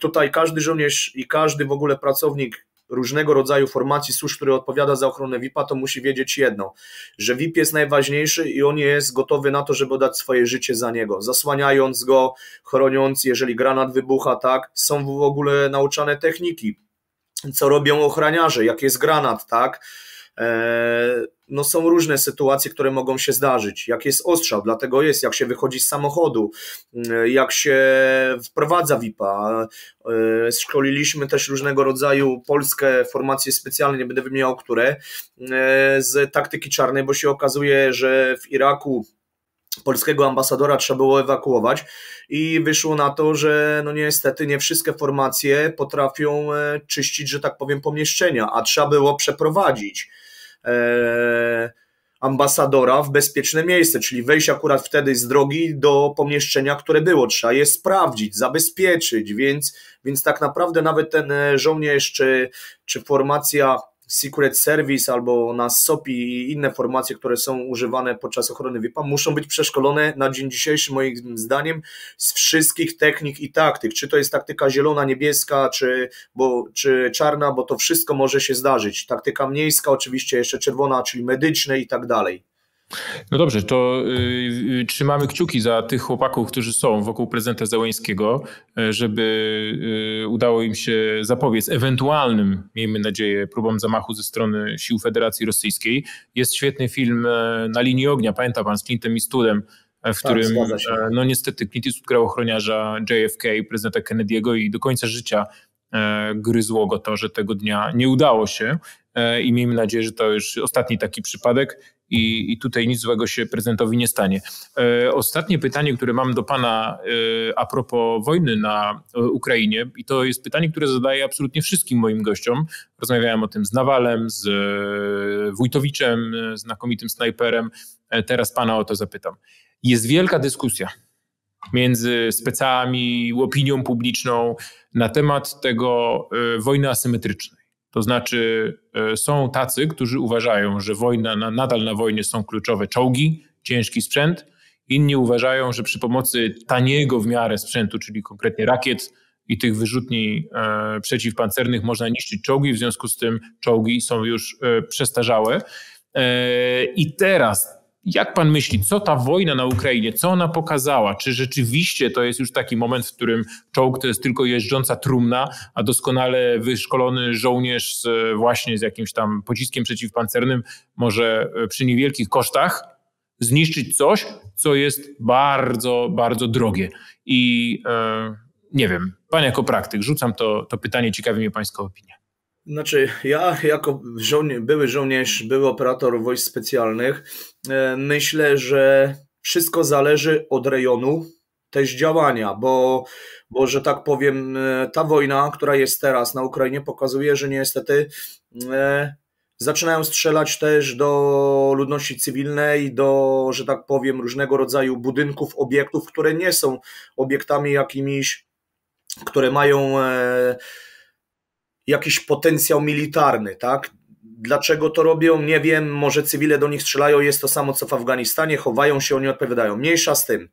Tutaj każdy żołnierz i każdy w ogóle pracownik różnego rodzaju formacji służb, który odpowiada za ochronę VIP-a, to musi wiedzieć jedno, że VIP jest najważniejszy i on jest gotowy na to, żeby dać swoje życie za niego, zasłaniając go, chroniąc, jeżeli granat wybucha, tak? Są w ogóle nauczane techniki, co robią ochraniarze, jak jest granat, tak? E, no są różne sytuacje, które mogą się zdarzyć. Jak jest ostrzał, dlatego jest, jak się wychodzi z samochodu, e, jak się wprowadza VIP-a. E, szkoliliśmy też różnego rodzaju polskie formacje specjalne, nie będę wymieniał które, z taktyki czarnej, bo się okazuje, że w Iraku polskiego ambasadora trzeba było ewakuować i wyszło na to, że no niestety nie wszystkie formacje potrafią czyścić, że tak powiem, pomieszczenia, a trzeba było przeprowadzić E, ambasadora w bezpieczne miejsce, czyli wejść akurat wtedy z drogi do pomieszczenia, które było. Trzeba je sprawdzić, zabezpieczyć, więc, więc tak naprawdę nawet ten e, żołnierz czy, czy formacja Secret Service albo na SOPI i inne formacje, które są używane podczas ochrony VIP-a, muszą być przeszkolone na dzień dzisiejszy, moim zdaniem, z wszystkich technik i taktyk. Czy to jest taktyka zielona, niebieska, czy, bo, czy czarna, bo to wszystko może się zdarzyć. Taktyka miejska, oczywiście jeszcze czerwona, czyli medyczne i tak dalej. No dobrze, to y, trzymamy kciuki za tych chłopaków, którzy są wokół prezydenta Załęskiego, y, żeby y, udało im się zapobiec ewentualnym, miejmy nadzieję, próbom zamachu ze strony sił Federacji Rosyjskiej. Jest świetny film Na linii ognia, pamięta pan, z Clintem Eastwoodem, w tak, którym no niestety Clint Eastwood grał ochroniarza JFK, prezydenta Kennedy'ego i do końca życia gryzło go to, że tego dnia nie udało się i miejmy nadzieję, że to już ostatni taki przypadek i, i tutaj nic złego się prezydentowi nie stanie. E, ostatnie pytanie, które mam do Pana e, a propos wojny na e, Ukrainie i to jest pytanie, które zadaję absolutnie wszystkim moim gościom. Rozmawiałem o tym z Nawalem, z Wójtowiczem, znakomitym snajperem. Teraz Pana o to zapytam. Jest wielka dyskusja między specami, opinią publiczną na temat tego wojny asymetrycznej. To znaczy, e, są tacy, którzy uważają, że wojna, nadal na wojnie są kluczowe czołgi, ciężki sprzęt. Inni uważają, że przy pomocy taniego w miarę sprzętu, czyli konkretnie rakiet i tych wyrzutni e, przeciwpancernych, można niszczyć czołgi. W związku z tym czołgi są już e, przestarzałe. I teraz jak pan myśli, co ta wojna na Ukrainie, co ona pokazała? Czy rzeczywiście to jest już taki moment, w którym czołg to jest tylko jeżdżąca trumna, a doskonale wyszkolony żołnierz z, właśnie z jakimś tam pociskiem przeciwpancernym może e, przy niewielkich kosztach zniszczyć coś, co jest bardzo, bardzo drogie. I e, nie wiem, pan jako praktyk, rzucam to, to pytanie, ciekawi mnie pańska opinia. Znaczy, ja jako żołnierz, były żołnierz, były operator wojsk specjalnych, myślę, że wszystko zależy od rejonu też działania, bo, bo że tak powiem, e, ta wojna, która jest teraz na Ukrainie, pokazuje, że niestety e, zaczynają strzelać też do ludności cywilnej, do, że tak powiem, różnego rodzaju budynków, obiektów, które nie są obiektami jakimiś, które mają. E, jakiś potencjał militarny, tak? Dlaczego to robią? Nie wiem, może cywile do nich strzelają, jest to samo co w Afganistanie, chowają się, oni odpowiadają. Mniejsza z tym.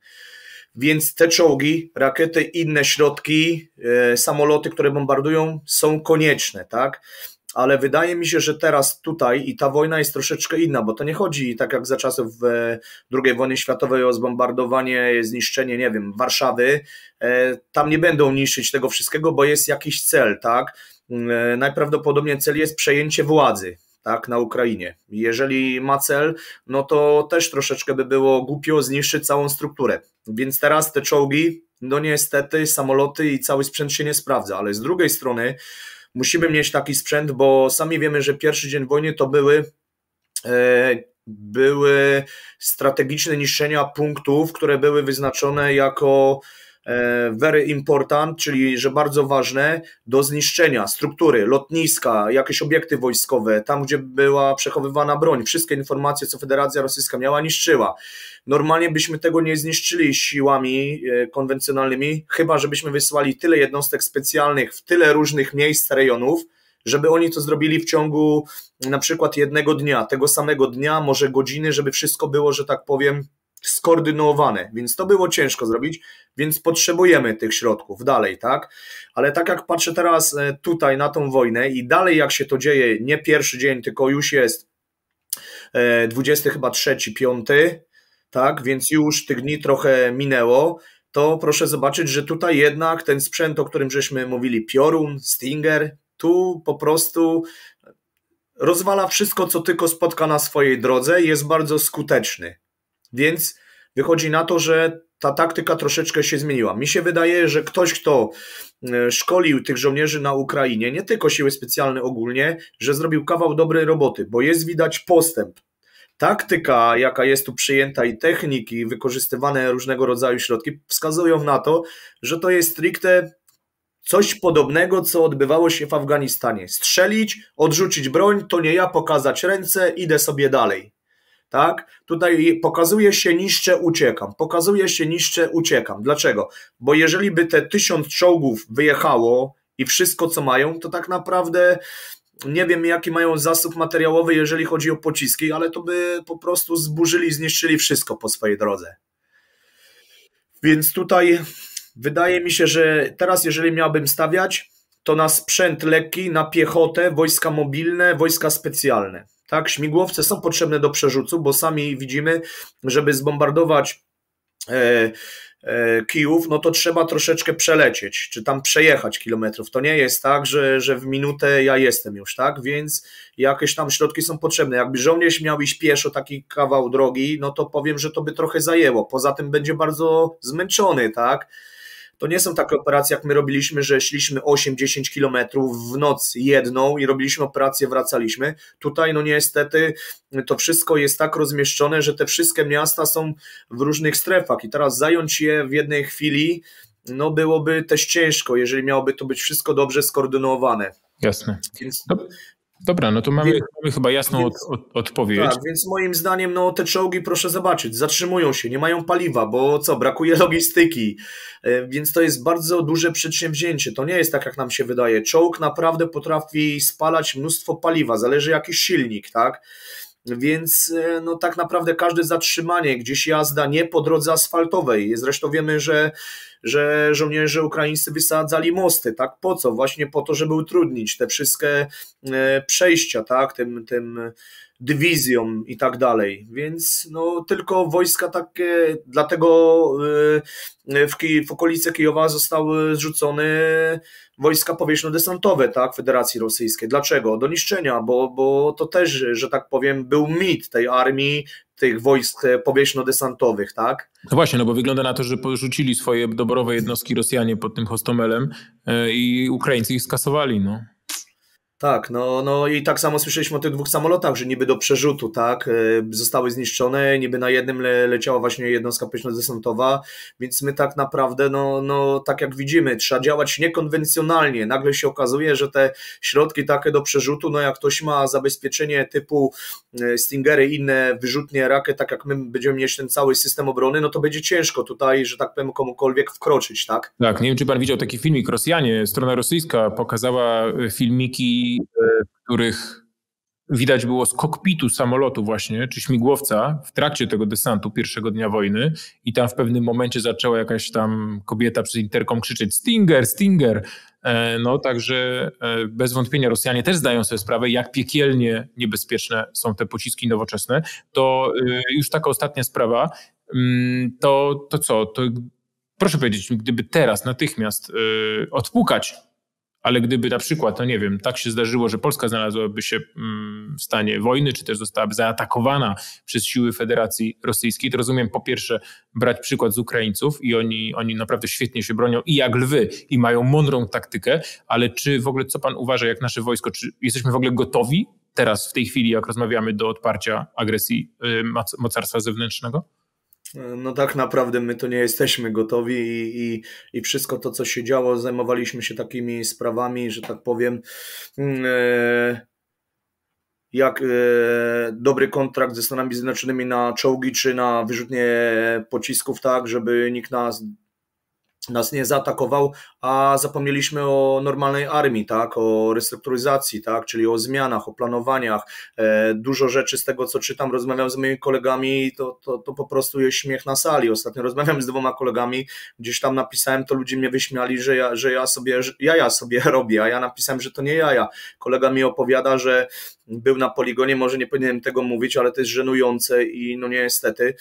Więc te czołgi, rakiety, inne środki, e, samoloty, które bombardują, są konieczne, tak? ale wydaje mi się, że teraz tutaj i ta wojna jest troszeczkę inna, bo to nie chodzi tak jak za czasów e, II wojny światowej o zbombardowanie, zniszczenie, nie wiem, Warszawy. E, tam nie będą niszczyć tego wszystkiego, bo jest jakiś cel, tak? E, najprawdopodobniej cel jest przejęcie władzy tak, na Ukrainie. Jeżeli ma cel, no to też troszeczkę by było głupio zniszczyć całą strukturę. Więc teraz te czołgi, no niestety samoloty i cały sprzęt się nie sprawdza, ale z drugiej strony musimy mieć taki sprzęt, bo sami wiemy, że pierwszy dzień wojny to były e, były strategiczne niszczenia punktów, które były wyznaczone jako very important, czyli że bardzo ważne do zniszczenia struktury, lotniska, jakieś obiekty wojskowe, tam gdzie była przechowywana broń, wszystkie informacje, co Federacja Rosyjska miała, niszczyła. Normalnie byśmy tego nie zniszczyli siłami e, konwencjonalnymi, chyba żebyśmy wysłali tyle jednostek specjalnych w tyle różnych miejsc, rejonów, żeby oni to zrobili w ciągu na przykład jednego dnia, tego samego dnia, może godziny, żeby wszystko było, że tak powiem, skoordynowane, więc to było ciężko zrobić, więc potrzebujemy tych środków dalej, tak? Ale tak jak patrzę teraz e, tutaj na tą wojnę i dalej jak się to dzieje, nie pierwszy dzień, tylko już jest 20 e, chyba trzeci, piąty, tak? Więc już tych dni trochę minęło, to proszę zobaczyć, że tutaj jednak ten sprzęt, o którym żeśmy mówili, Piorun, Stinger, tu po prostu rozwala wszystko, co tylko spotka na swojej drodze i jest bardzo skuteczny. Więc wychodzi na to, że ta taktyka troszeczkę się zmieniła. Mi się wydaje, że ktoś, kto e, szkolił tych żołnierzy na Ukrainie, nie tylko siły specjalne ogólnie, że zrobił kawał dobrej roboty, bo jest widać postęp. Taktyka, jaka jest tu przyjęta i techniki, wykorzystywane różnego rodzaju środki, wskazują na to, że to jest stricte coś podobnego, co odbywało się w Afganistanie. Strzelić, odrzucić broń, to nie ja, pokazać ręce, idę sobie dalej tak? Tutaj pokazuje się niszczę, uciekam, pokazuje się niszczę, uciekam. Dlaczego? Bo jeżeli by te tysiąc czołgów wyjechało i wszystko co mają, to tak naprawdę nie wiem jaki mają zasób materiałowy, jeżeli chodzi o pociski, ale to by po prostu zburzyli, zniszczyli wszystko po swojej drodze. Więc tutaj wydaje mi się, że teraz jeżeli miałbym stawiać, to na sprzęt lekki, na piechotę, wojska mobilne, wojska specjalne. Tak, śmigłowce są potrzebne do przerzucu, bo sami widzimy, żeby zbombardować e, e, Kijów, no to trzeba troszeczkę przelecieć, czy tam przejechać kilometrów. To nie jest tak, że, że w minutę ja jestem już, tak? Więc jakieś tam środki są potrzebne. Jakby żołnierz miał iść pieszo taki kawał drogi, no to powiem, że to by trochę zajęło. Poza tym będzie bardzo zmęczony, tak? To nie są takie operacje, jak my robiliśmy, że szliśmy 8-10 kilometrów w noc jedną i robiliśmy operację, wracaliśmy. Tutaj, no niestety, to wszystko jest tak rozmieszczone, że te wszystkie miasta są w różnych strefach i teraz zająć je w jednej chwili, no byłoby też ciężko, jeżeli miałoby to być wszystko dobrze skoordynowane. Jasne. Więc... Dobra, no to mamy, więc, mamy chyba jasną więc, od, od, odpowiedź. Tak, więc moim zdaniem no, te czołgi, proszę zobaczyć, zatrzymują się, nie mają paliwa, bo co, brakuje logistyki, e, więc to jest bardzo duże przedsięwzięcie. To nie jest tak, jak nam się wydaje. Czołg naprawdę potrafi spalać mnóstwo paliwa, zależy jakiś silnik, tak? Więc e, no, tak naprawdę każde zatrzymanie, gdzieś jazda nie po drodze asfaltowej. Zresztą wiemy, że, że żołnierze ukraińscy wysadzali mosty. Tak po co? Właśnie po to, żeby utrudnić te wszystkie e, przejścia, tak? Tym, tym dywizjom i tak dalej. Więc no, tylko wojska takie, dlatego e, w, w okolice Kijowa zostały zrzucone wojska powietrzno-desantowe, tak, Federacji Rosyjskiej. Dlaczego? Do niszczenia, bo, bo to też, że tak powiem, był mit tej armii, tych wojsk powietrzno-desantowych, tak? No właśnie, no bo wygląda na to, że porzucili swoje doborowe jednostki Rosjanie pod tym Hostomelem e, i Ukraińcy ich skasowali, no. Tak, no, no i tak samo słyszeliśmy o tych dwóch samolotach, że niby do przerzutu, tak, e, zostały zniszczone, niby na jednym le, leciała właśnie jednostka powietrzno-desantowa, więc my tak naprawdę, no, no, tak jak widzimy, trzeba działać niekonwencjonalnie. Nagle się okazuje, że te środki takie do przerzutu, no jak ktoś ma zabezpieczenie typu e, Stingery, inne wyrzutnie rakiet, tak jak my będziemy mieć ten cały system obrony, no to będzie ciężko tutaj, że tak powiem, komukolwiek wkroczyć, tak? Tak, nie wiem, czy pan widział taki filmik, Rosjanie, strona rosyjska pokazała filmiki w których widać było z kokpitu samolotu właśnie, czy śmigłowca w trakcie tego desantu pierwszego dnia wojny i tam w pewnym momencie zaczęła jakaś tam kobieta przez interkom krzyczeć Stinger, Stinger. E, no także e, bez wątpienia Rosjanie też zdają sobie sprawę, jak piekielnie niebezpieczne są te pociski nowoczesne. To e, już taka ostatnia sprawa, mm, to, to co, to proszę powiedzieć, gdyby teraz natychmiast odpukać ale gdyby na przykład, no nie wiem, tak się zdarzyło, że Polska znalazłaby się mm, w stanie wojny, czy też zostałaby zaatakowana przez siły Federacji Rosyjskiej, to rozumiem po pierwsze brać przykład z Ukraińców i oni, oni naprawdę świetnie się bronią i jak lwy i mają mądrą taktykę, ale czy w ogóle co pan uważa, jak nasze wojsko, czy jesteśmy w ogóle gotowi teraz w tej chwili, jak rozmawiamy do odparcia agresji y, mocarstwa zewnętrznego? No tak naprawdę my to nie jesteśmy gotowi i, i, i, wszystko to, co się działo, zajmowaliśmy się takimi sprawami, że tak powiem, mm, e, jak e, dobry kontrakt ze Stanami Zjednoczonymi na czołgi czy na wyrzutnie pocisków, tak, żeby nikt nas nas nie zaatakował, a zapomnieliśmy o normalnej armii, tak, o restrukturyzacji, tak, czyli o zmianach, o planowaniach. E, dużo rzeczy z tego, co czytam, rozmawiam z moimi kolegami, to, to, to po prostu jest śmiech na sali. Ostatnio rozmawiam z dwoma kolegami, gdzieś tam napisałem, to ludzie mnie wyśmiali, że ja, że ja sobie, że ja sobie robię, a ja napisałem, że to nie ja. Kolega mi opowiada, że był na poligonie, może nie powinienem tego mówić, ale to jest żenujące i no niestety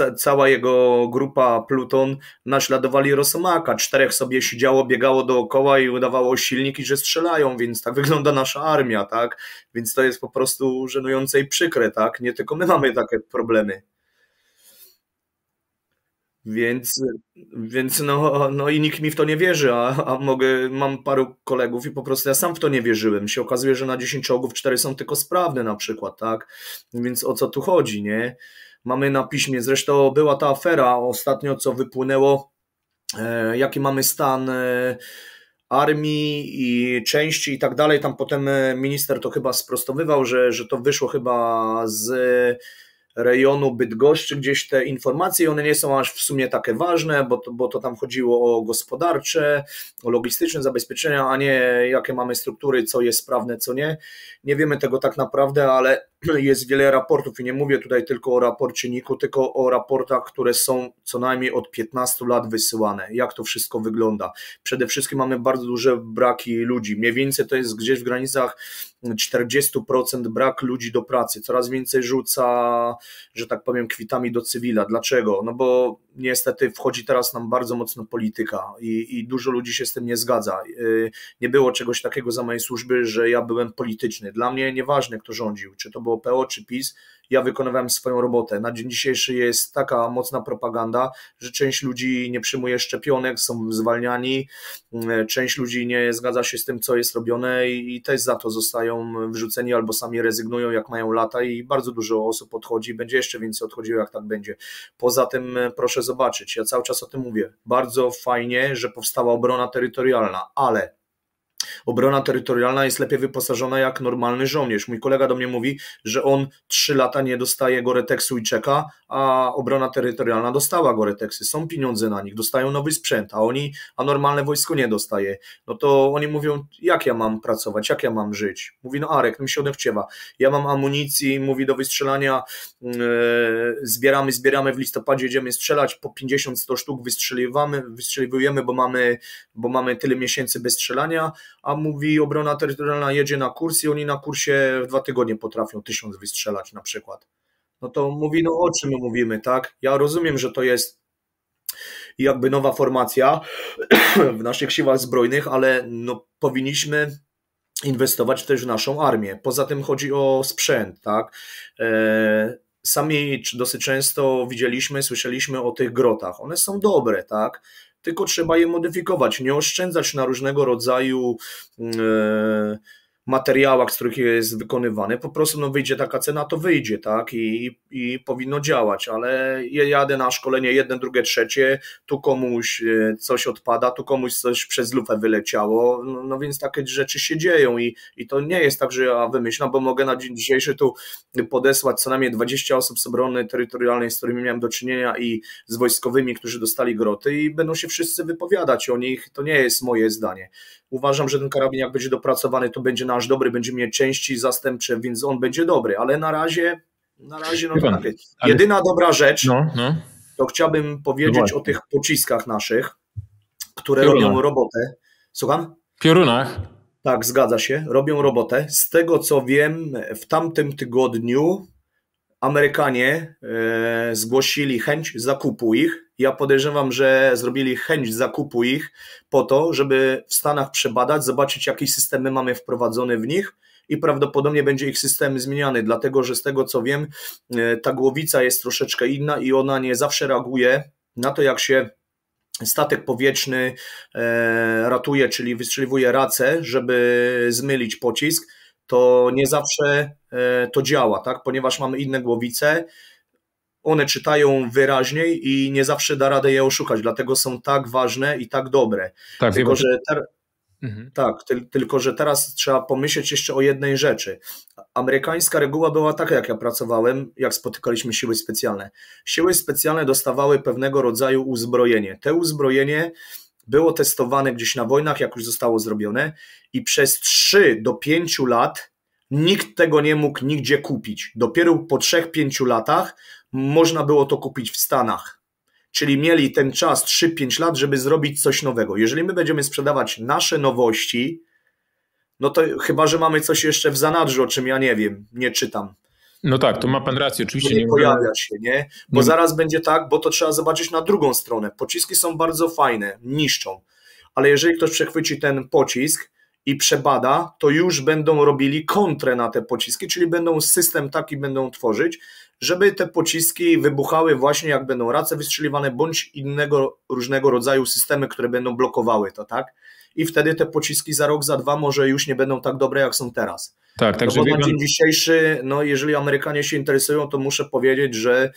e, cała jego grupa Pluton naśladowali Rosomaka. Czterech sobie siedziało, biegało dookoła i udawało silniki, że strzelają, więc tak wygląda nasza armia, tak? Więc to jest po prostu żenujące i przykre, tak? Nie tylko my mamy takie problemy. Więc, więc no, no i nikt mi w to nie wierzy, a, a mogę, mam paru kolegów i po prostu ja sam w to nie wierzyłem. Się okazuje, że na 10 czołgów 4 są tylko sprawne na przykład, tak? Więc o co tu chodzi, nie? Mamy na piśmie. Zresztą była ta afera ostatnio, co wypłynęło, e, jaki mamy stan e, armii i części i tak dalej. Tam potem e, minister to chyba sprostowywał, że, że to wyszło chyba z rejonu Bydgoszczy gdzieś te informacje, one nie są aż w sumie takie ważne, bo to, bo to tam chodziło o gospodarcze, o logistyczne zabezpieczenia, a nie jakie mamy struktury, co jest sprawne, co nie. Nie wiemy tego tak naprawdę, ale jest wiele raportów i nie mówię tutaj tylko o raporcie NIK-u, tylko o raportach, które są co najmniej od 15 lat wysyłane. Jak to wszystko wygląda? Przede wszystkim mamy bardzo duże braki ludzi. Mniej więcej to jest gdzieś w granicach 40% brak ludzi do pracy. Coraz więcej rzuca, że tak powiem, kwitami do cywila. Dlaczego? No bo niestety wchodzi teraz nam bardzo mocno polityka i, i dużo ludzi się z tym nie zgadza. Y, nie było czegoś takiego za mojej służby, że ja byłem polityczny. Dla mnie nieważne, kto rządził, czy to było PO, czy PiS, ja wykonywałem swoją robotę. Na dzień dzisiejszy jest taka mocna propaganda, że część ludzi nie przyjmuje szczepionek, są zwalniani, mm, część ludzi nie zgadza się z tym, co jest robione i też za to zostają wrzuceni albo sami rezygnują, jak mają lata i bardzo dużo osób odchodzi, będzie jeszcze więcej odchodziło, jak tak będzie. Poza tym e, proszę zobaczyć, ja cały czas o tym mówię, bardzo fajnie, że powstała obrona terytorialna, ale Obrona terytorialna jest lepiej wyposażona jak normalny żołnierz. Mój kolega do mnie mówi, że on trzy lata nie dostaje Goreteksu i czeka, a obrona terytorialna dostała Goreteksy. Są pieniądze na nich, dostają nowy sprzęt, a oni, a normalne wojsko nie dostaje. No to oni mówią, jak ja mam pracować, jak ja mam żyć? Mówi, no Arek, mi się odechciewa. Ja mam amunicji, mówi do wystrzelania, yy, zbieramy, zbieramy w listopadzie, jedziemy strzelać, po 50-100 sztuk wystrzeliwamy, wystrzeliwujemy, bo mamy, bo mamy tyle miesięcy bez strzelania, a mówi obrona terytorialna jedzie na kurs i oni na kursie w dwa tygodnie potrafią tysiąc wystrzelać na przykład. No to mówi, no o czym my mówimy, tak? Ja rozumiem, że to jest jakby nowa formacja w naszych siłach zbrojnych, ale no powinniśmy inwestować też w naszą armię. Poza tym chodzi o sprzęt, tak? E, sami dosyć często widzieliśmy, słyszeliśmy o tych grotach. One są dobre, tak? Tylko trzeba je modyfikować, nie oszczędzać na różnego rodzaju. Yy, materiałach, z których jest wykonywany, po prostu no wyjdzie taka cena, to wyjdzie, tak, i, i powinno działać, ale jadę na szkolenie jedne, drugie, trzecie, tu komuś e, coś odpada, tu komuś coś przez lufę wyleciało, no, no więc takie rzeczy się dzieją i, i to nie jest tak, że ja wymyślam, bo mogę na dzień dzisiejszy tu podesłać co najmniej 20 osób z obrony terytorialnej, z którymi miałem do czynienia i z wojskowymi, którzy dostali groty i będą się wszyscy wypowiadać o nich, to nie jest moje zdanie. Uważam, że ten karabin jak będzie dopracowany, to będzie nasz dobry, będzie mieć części zastępcze, więc on będzie dobry, ale na razie, na razie no tak. Jedyna dobra rzecz, no, no. to chciałbym powiedzieć no o tych pociskach naszych, które Piorunach. robią robotę. Słucham? Piorunach. Tak, zgadza się, robią robotę. Z tego co wiem, w tamtym tygodniu Amerykanie e, zgłosili chęć zakupu ich. Ja podejrzewam, że zrobili chęć zakupu ich po to, żeby w Stanach przebadać, zobaczyć, jakie systemy mamy wprowadzone w nich i prawdopodobnie będzie ich system zmieniany, dlatego że z tego co wiem, e, ta głowica jest troszeczkę inna i ona nie zawsze reaguje na to, jak się statek powietrzny e, ratuje, czyli wystrzeliwuje racę, żeby zmylić pocisk to nie zawsze e, to działa, tak? ponieważ mamy inne głowice, one czytają wyraźniej i nie zawsze da radę je oszukać, dlatego są tak ważne i tak dobre. Tak, tylko, że ter... mhm. tak ty, tylko, że teraz trzeba pomyśleć jeszcze o jednej rzeczy. Amerykańska reguła była taka, jak ja pracowałem, jak spotykaliśmy siły specjalne. Siły specjalne dostawały pewnego rodzaju uzbrojenie. Te uzbrojenie było testowane gdzieś na wojnach, jak już zostało zrobione, i przez 3 do 5 lat nikt tego nie mógł nigdzie kupić. Dopiero po 3-5 latach można było to kupić w Stanach. Czyli mieli ten czas 3-5 lat, żeby zrobić coś nowego. Jeżeli my będziemy sprzedawać nasze nowości, no to chyba, że mamy coś jeszcze w zanadrzu, o czym ja nie wiem, nie czytam. No tak, to ma pan rację, oczywiście. Nie, nie pojawia się, nie? Bo zaraz będzie tak, bo to trzeba zobaczyć na drugą stronę. Pociski są bardzo fajne, niszczą, ale jeżeli ktoś przechwyci ten pocisk i przebada, to już będą robili kontrę na te pociski, czyli będą system taki będą tworzyć, żeby te pociski wybuchały właśnie jak będą race wystrzeliwane, bądź innego różnego rodzaju systemy, które będą blokowały to, tak? I wtedy te pociski za rok, za dwa może już nie będą tak dobre, jak są teraz. Tak, także no bo na dzień dzisiejszy, no jeżeli Amerykanie się interesują, to muszę powiedzieć, że,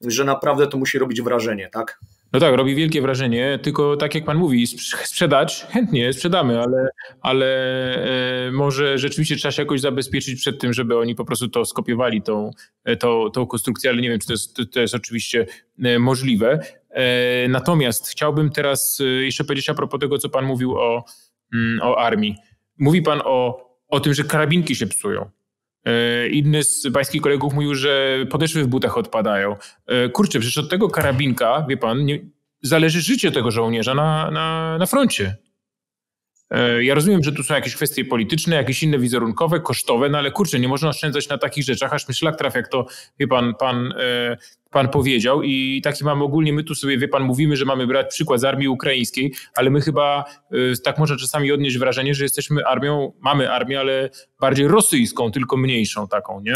że naprawdę to musi robić wrażenie, tak? No tak, robi wielkie wrażenie, tylko tak jak pan mówi, sprzedać chętnie sprzedamy, ale, ale e, może rzeczywiście trzeba się jakoś zabezpieczyć przed tym, żeby oni po prostu to skopiowali, tą, e, tą, tą konstrukcję, ale nie wiem, czy to jest, to jest oczywiście e, możliwe. Natomiast chciałbym teraz jeszcze powiedzieć a propos tego, co pan mówił o, mm, o armii. Mówi pan o, o tym, że karabinki się psują. E, inny z pańskich kolegów mówił, że podeszwy w butach odpadają. E, kurczę, przecież od tego karabinka, wie pan, nie, zależy życie tego żołnierza na, na, na froncie. E, ja rozumiem, że tu są jakieś kwestie polityczne, jakieś inne wizerunkowe, kosztowe, no ale kurczę, nie można oszczędzać na takich rzeczach, aż mi szlak trafia, jak to, wie pan, pan, e, pan powiedział i taki mamy ogólnie, my tu sobie, wie pan, mówimy, że mamy brać przykład z armii ukraińskiej, ale my chyba, e, tak można czasami odnieść wrażenie, że jesteśmy armią, mamy armię, ale bardziej rosyjską, tylko mniejszą taką, nie?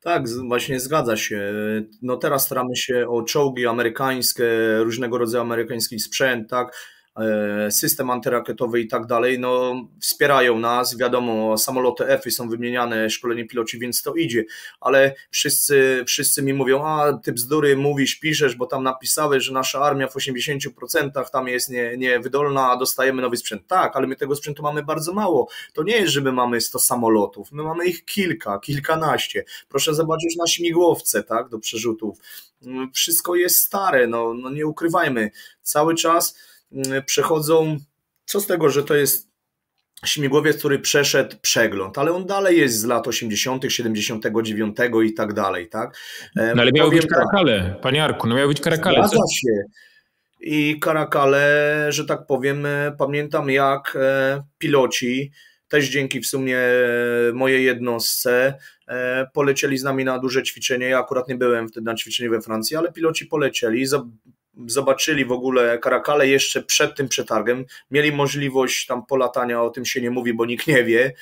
Tak, właśnie zgadza się. No teraz staramy się o czołgi amerykańskie, różnego rodzaju amerykański sprzęt, tak? E, system antyrakietowy i tak dalej, no wspierają nas, wiadomo, samoloty F są wymieniane, szkolenie piloci, więc to idzie, ale wszyscy, wszyscy mi mówią, a ty bzdury mówisz, piszesz, bo tam napisałeś, że nasza armia w 80% tam jest nie, niewydolna, a dostajemy nowy sprzęt. Tak, ale my tego sprzętu mamy bardzo mało. To nie jest, że my mamy 100 samolotów, my mamy ich kilka, kilkanaście. Proszę zobaczyć na śmigłowce, tak, do przerzutów. Wszystko jest stare, no, no nie ukrywajmy. Cały czas przechodzą, co z tego, że to jest śmigłowiec, który przeszedł przegląd, ale on dalej jest z lat 80., 79 i tak dalej, tak? No ale miały być karakale, tak, panie Arku, no miały być karakale. Zgadza się. I karakale, że tak powiem, e, pamiętam jak e, piloci, też dzięki w sumie e, mojej jednostce, polecieli z nami na duże ćwiczenie. Ja akurat nie byłem wtedy na ćwiczeniu we Francji, ale piloci polecieli, zobaczyli w ogóle Karakale jeszcze przed tym przetargem, mieli możliwość tam polatania, o tym się nie mówi, bo nikt nie wie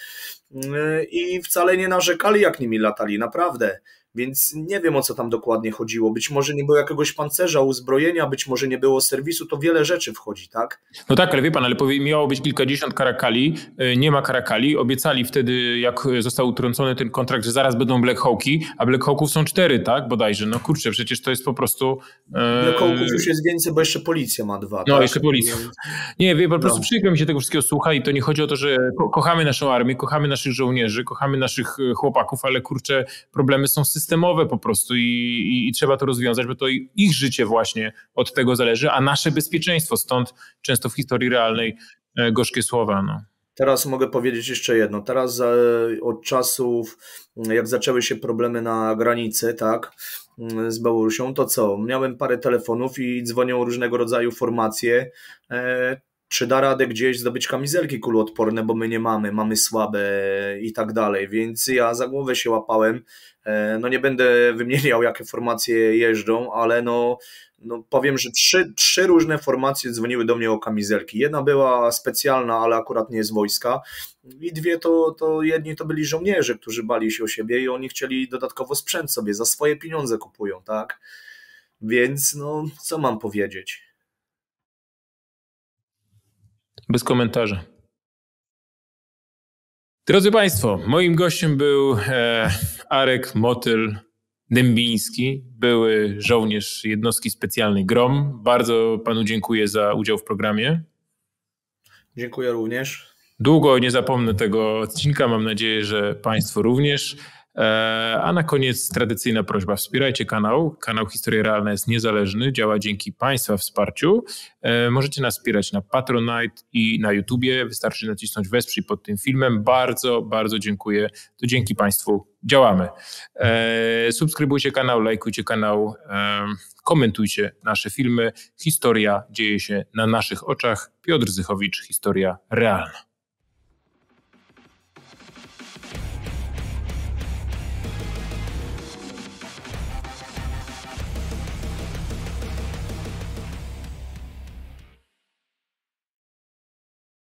i wcale nie narzekali, jak nimi latali, naprawdę. Więc nie wiem o co tam dokładnie chodziło. Być może nie było jakiegoś pancerza, uzbrojenia, być może nie było serwisu, to wiele rzeczy wchodzi, tak? No tak, ale wie pan, ale miało być kilkadziesiąt karakali, y, nie ma karakali. Obiecali wtedy, jak został utrącony ten kontrakt, że zaraz będą Black Hawki, a Black Hawków są cztery, tak? Bodajże. No kurczę, przecież to jest po prostu. E... Black Hawków już jest więcej, bo jeszcze policja ma dwa. No, tak? jeszcze policja. Nie, wie, po prostu no. przykro mi się tego wszystkiego słucha i to nie chodzi o to, że ko kochamy naszą armię, kochamy naszych żołnierzy, kochamy naszych e, chłopaków, ale kurczę, problemy są systemowe systemowe po prostu i, i, i, trzeba to rozwiązać, bo to ich życie właśnie od tego zależy, a nasze bezpieczeństwo. Stąd często w historii realnej e, gorzkie słowa. No. Teraz mogę powiedzieć jeszcze jedno. Teraz e, od czasów, jak zaczęły się problemy na granicy, tak, z Białorusią, to co? Miałem parę telefonów i dzwonią różnego rodzaju formacje. Czy da radę gdzieś zdobyć kamizelki kuloodporne, bo my nie mamy, mamy słabe i tak dalej. Więc ja za głowę się łapałem. E, no nie będę wymieniał, jakie formacje jeżdżą, ale no, no powiem, że trzy, trzy różne formacje dzwoniły do mnie o kamizelki. Jedna była specjalna, ale akurat nie z wojska. I dwie to, to jedni to byli żołnierze, którzy bali się o siebie i oni chcieli dodatkowo sprzęt sobie, za swoje pieniądze kupują, tak? Więc no, co mam powiedzieć? Bez komentarza. Drodzy Państwo, moim gościem był e, Arek Motyl Dębiński, były żołnierz jednostki specjalnej GROM. Bardzo Panu dziękuję za udział w programie. Dziękuję również. Długo nie zapomnę tego odcinka, mam nadzieję, że Państwo również. E, a na koniec tradycyjna prośba, wspierajcie kanał. Kanał Historia Realna jest niezależny, działa dzięki Państwa wsparciu. E, możecie nas wspierać na Patronite i na YouTubie. Wystarczy nacisnąć wesprzyj pod tym filmem. Bardzo, bardzo dziękuję. To dzięki Państwu działamy. E, subskrybujcie kanał, lajkujcie kanał, komentujcie nasze filmy. Historia dzieje się na naszych oczach. Piotr Zychowicz, Historia Realna.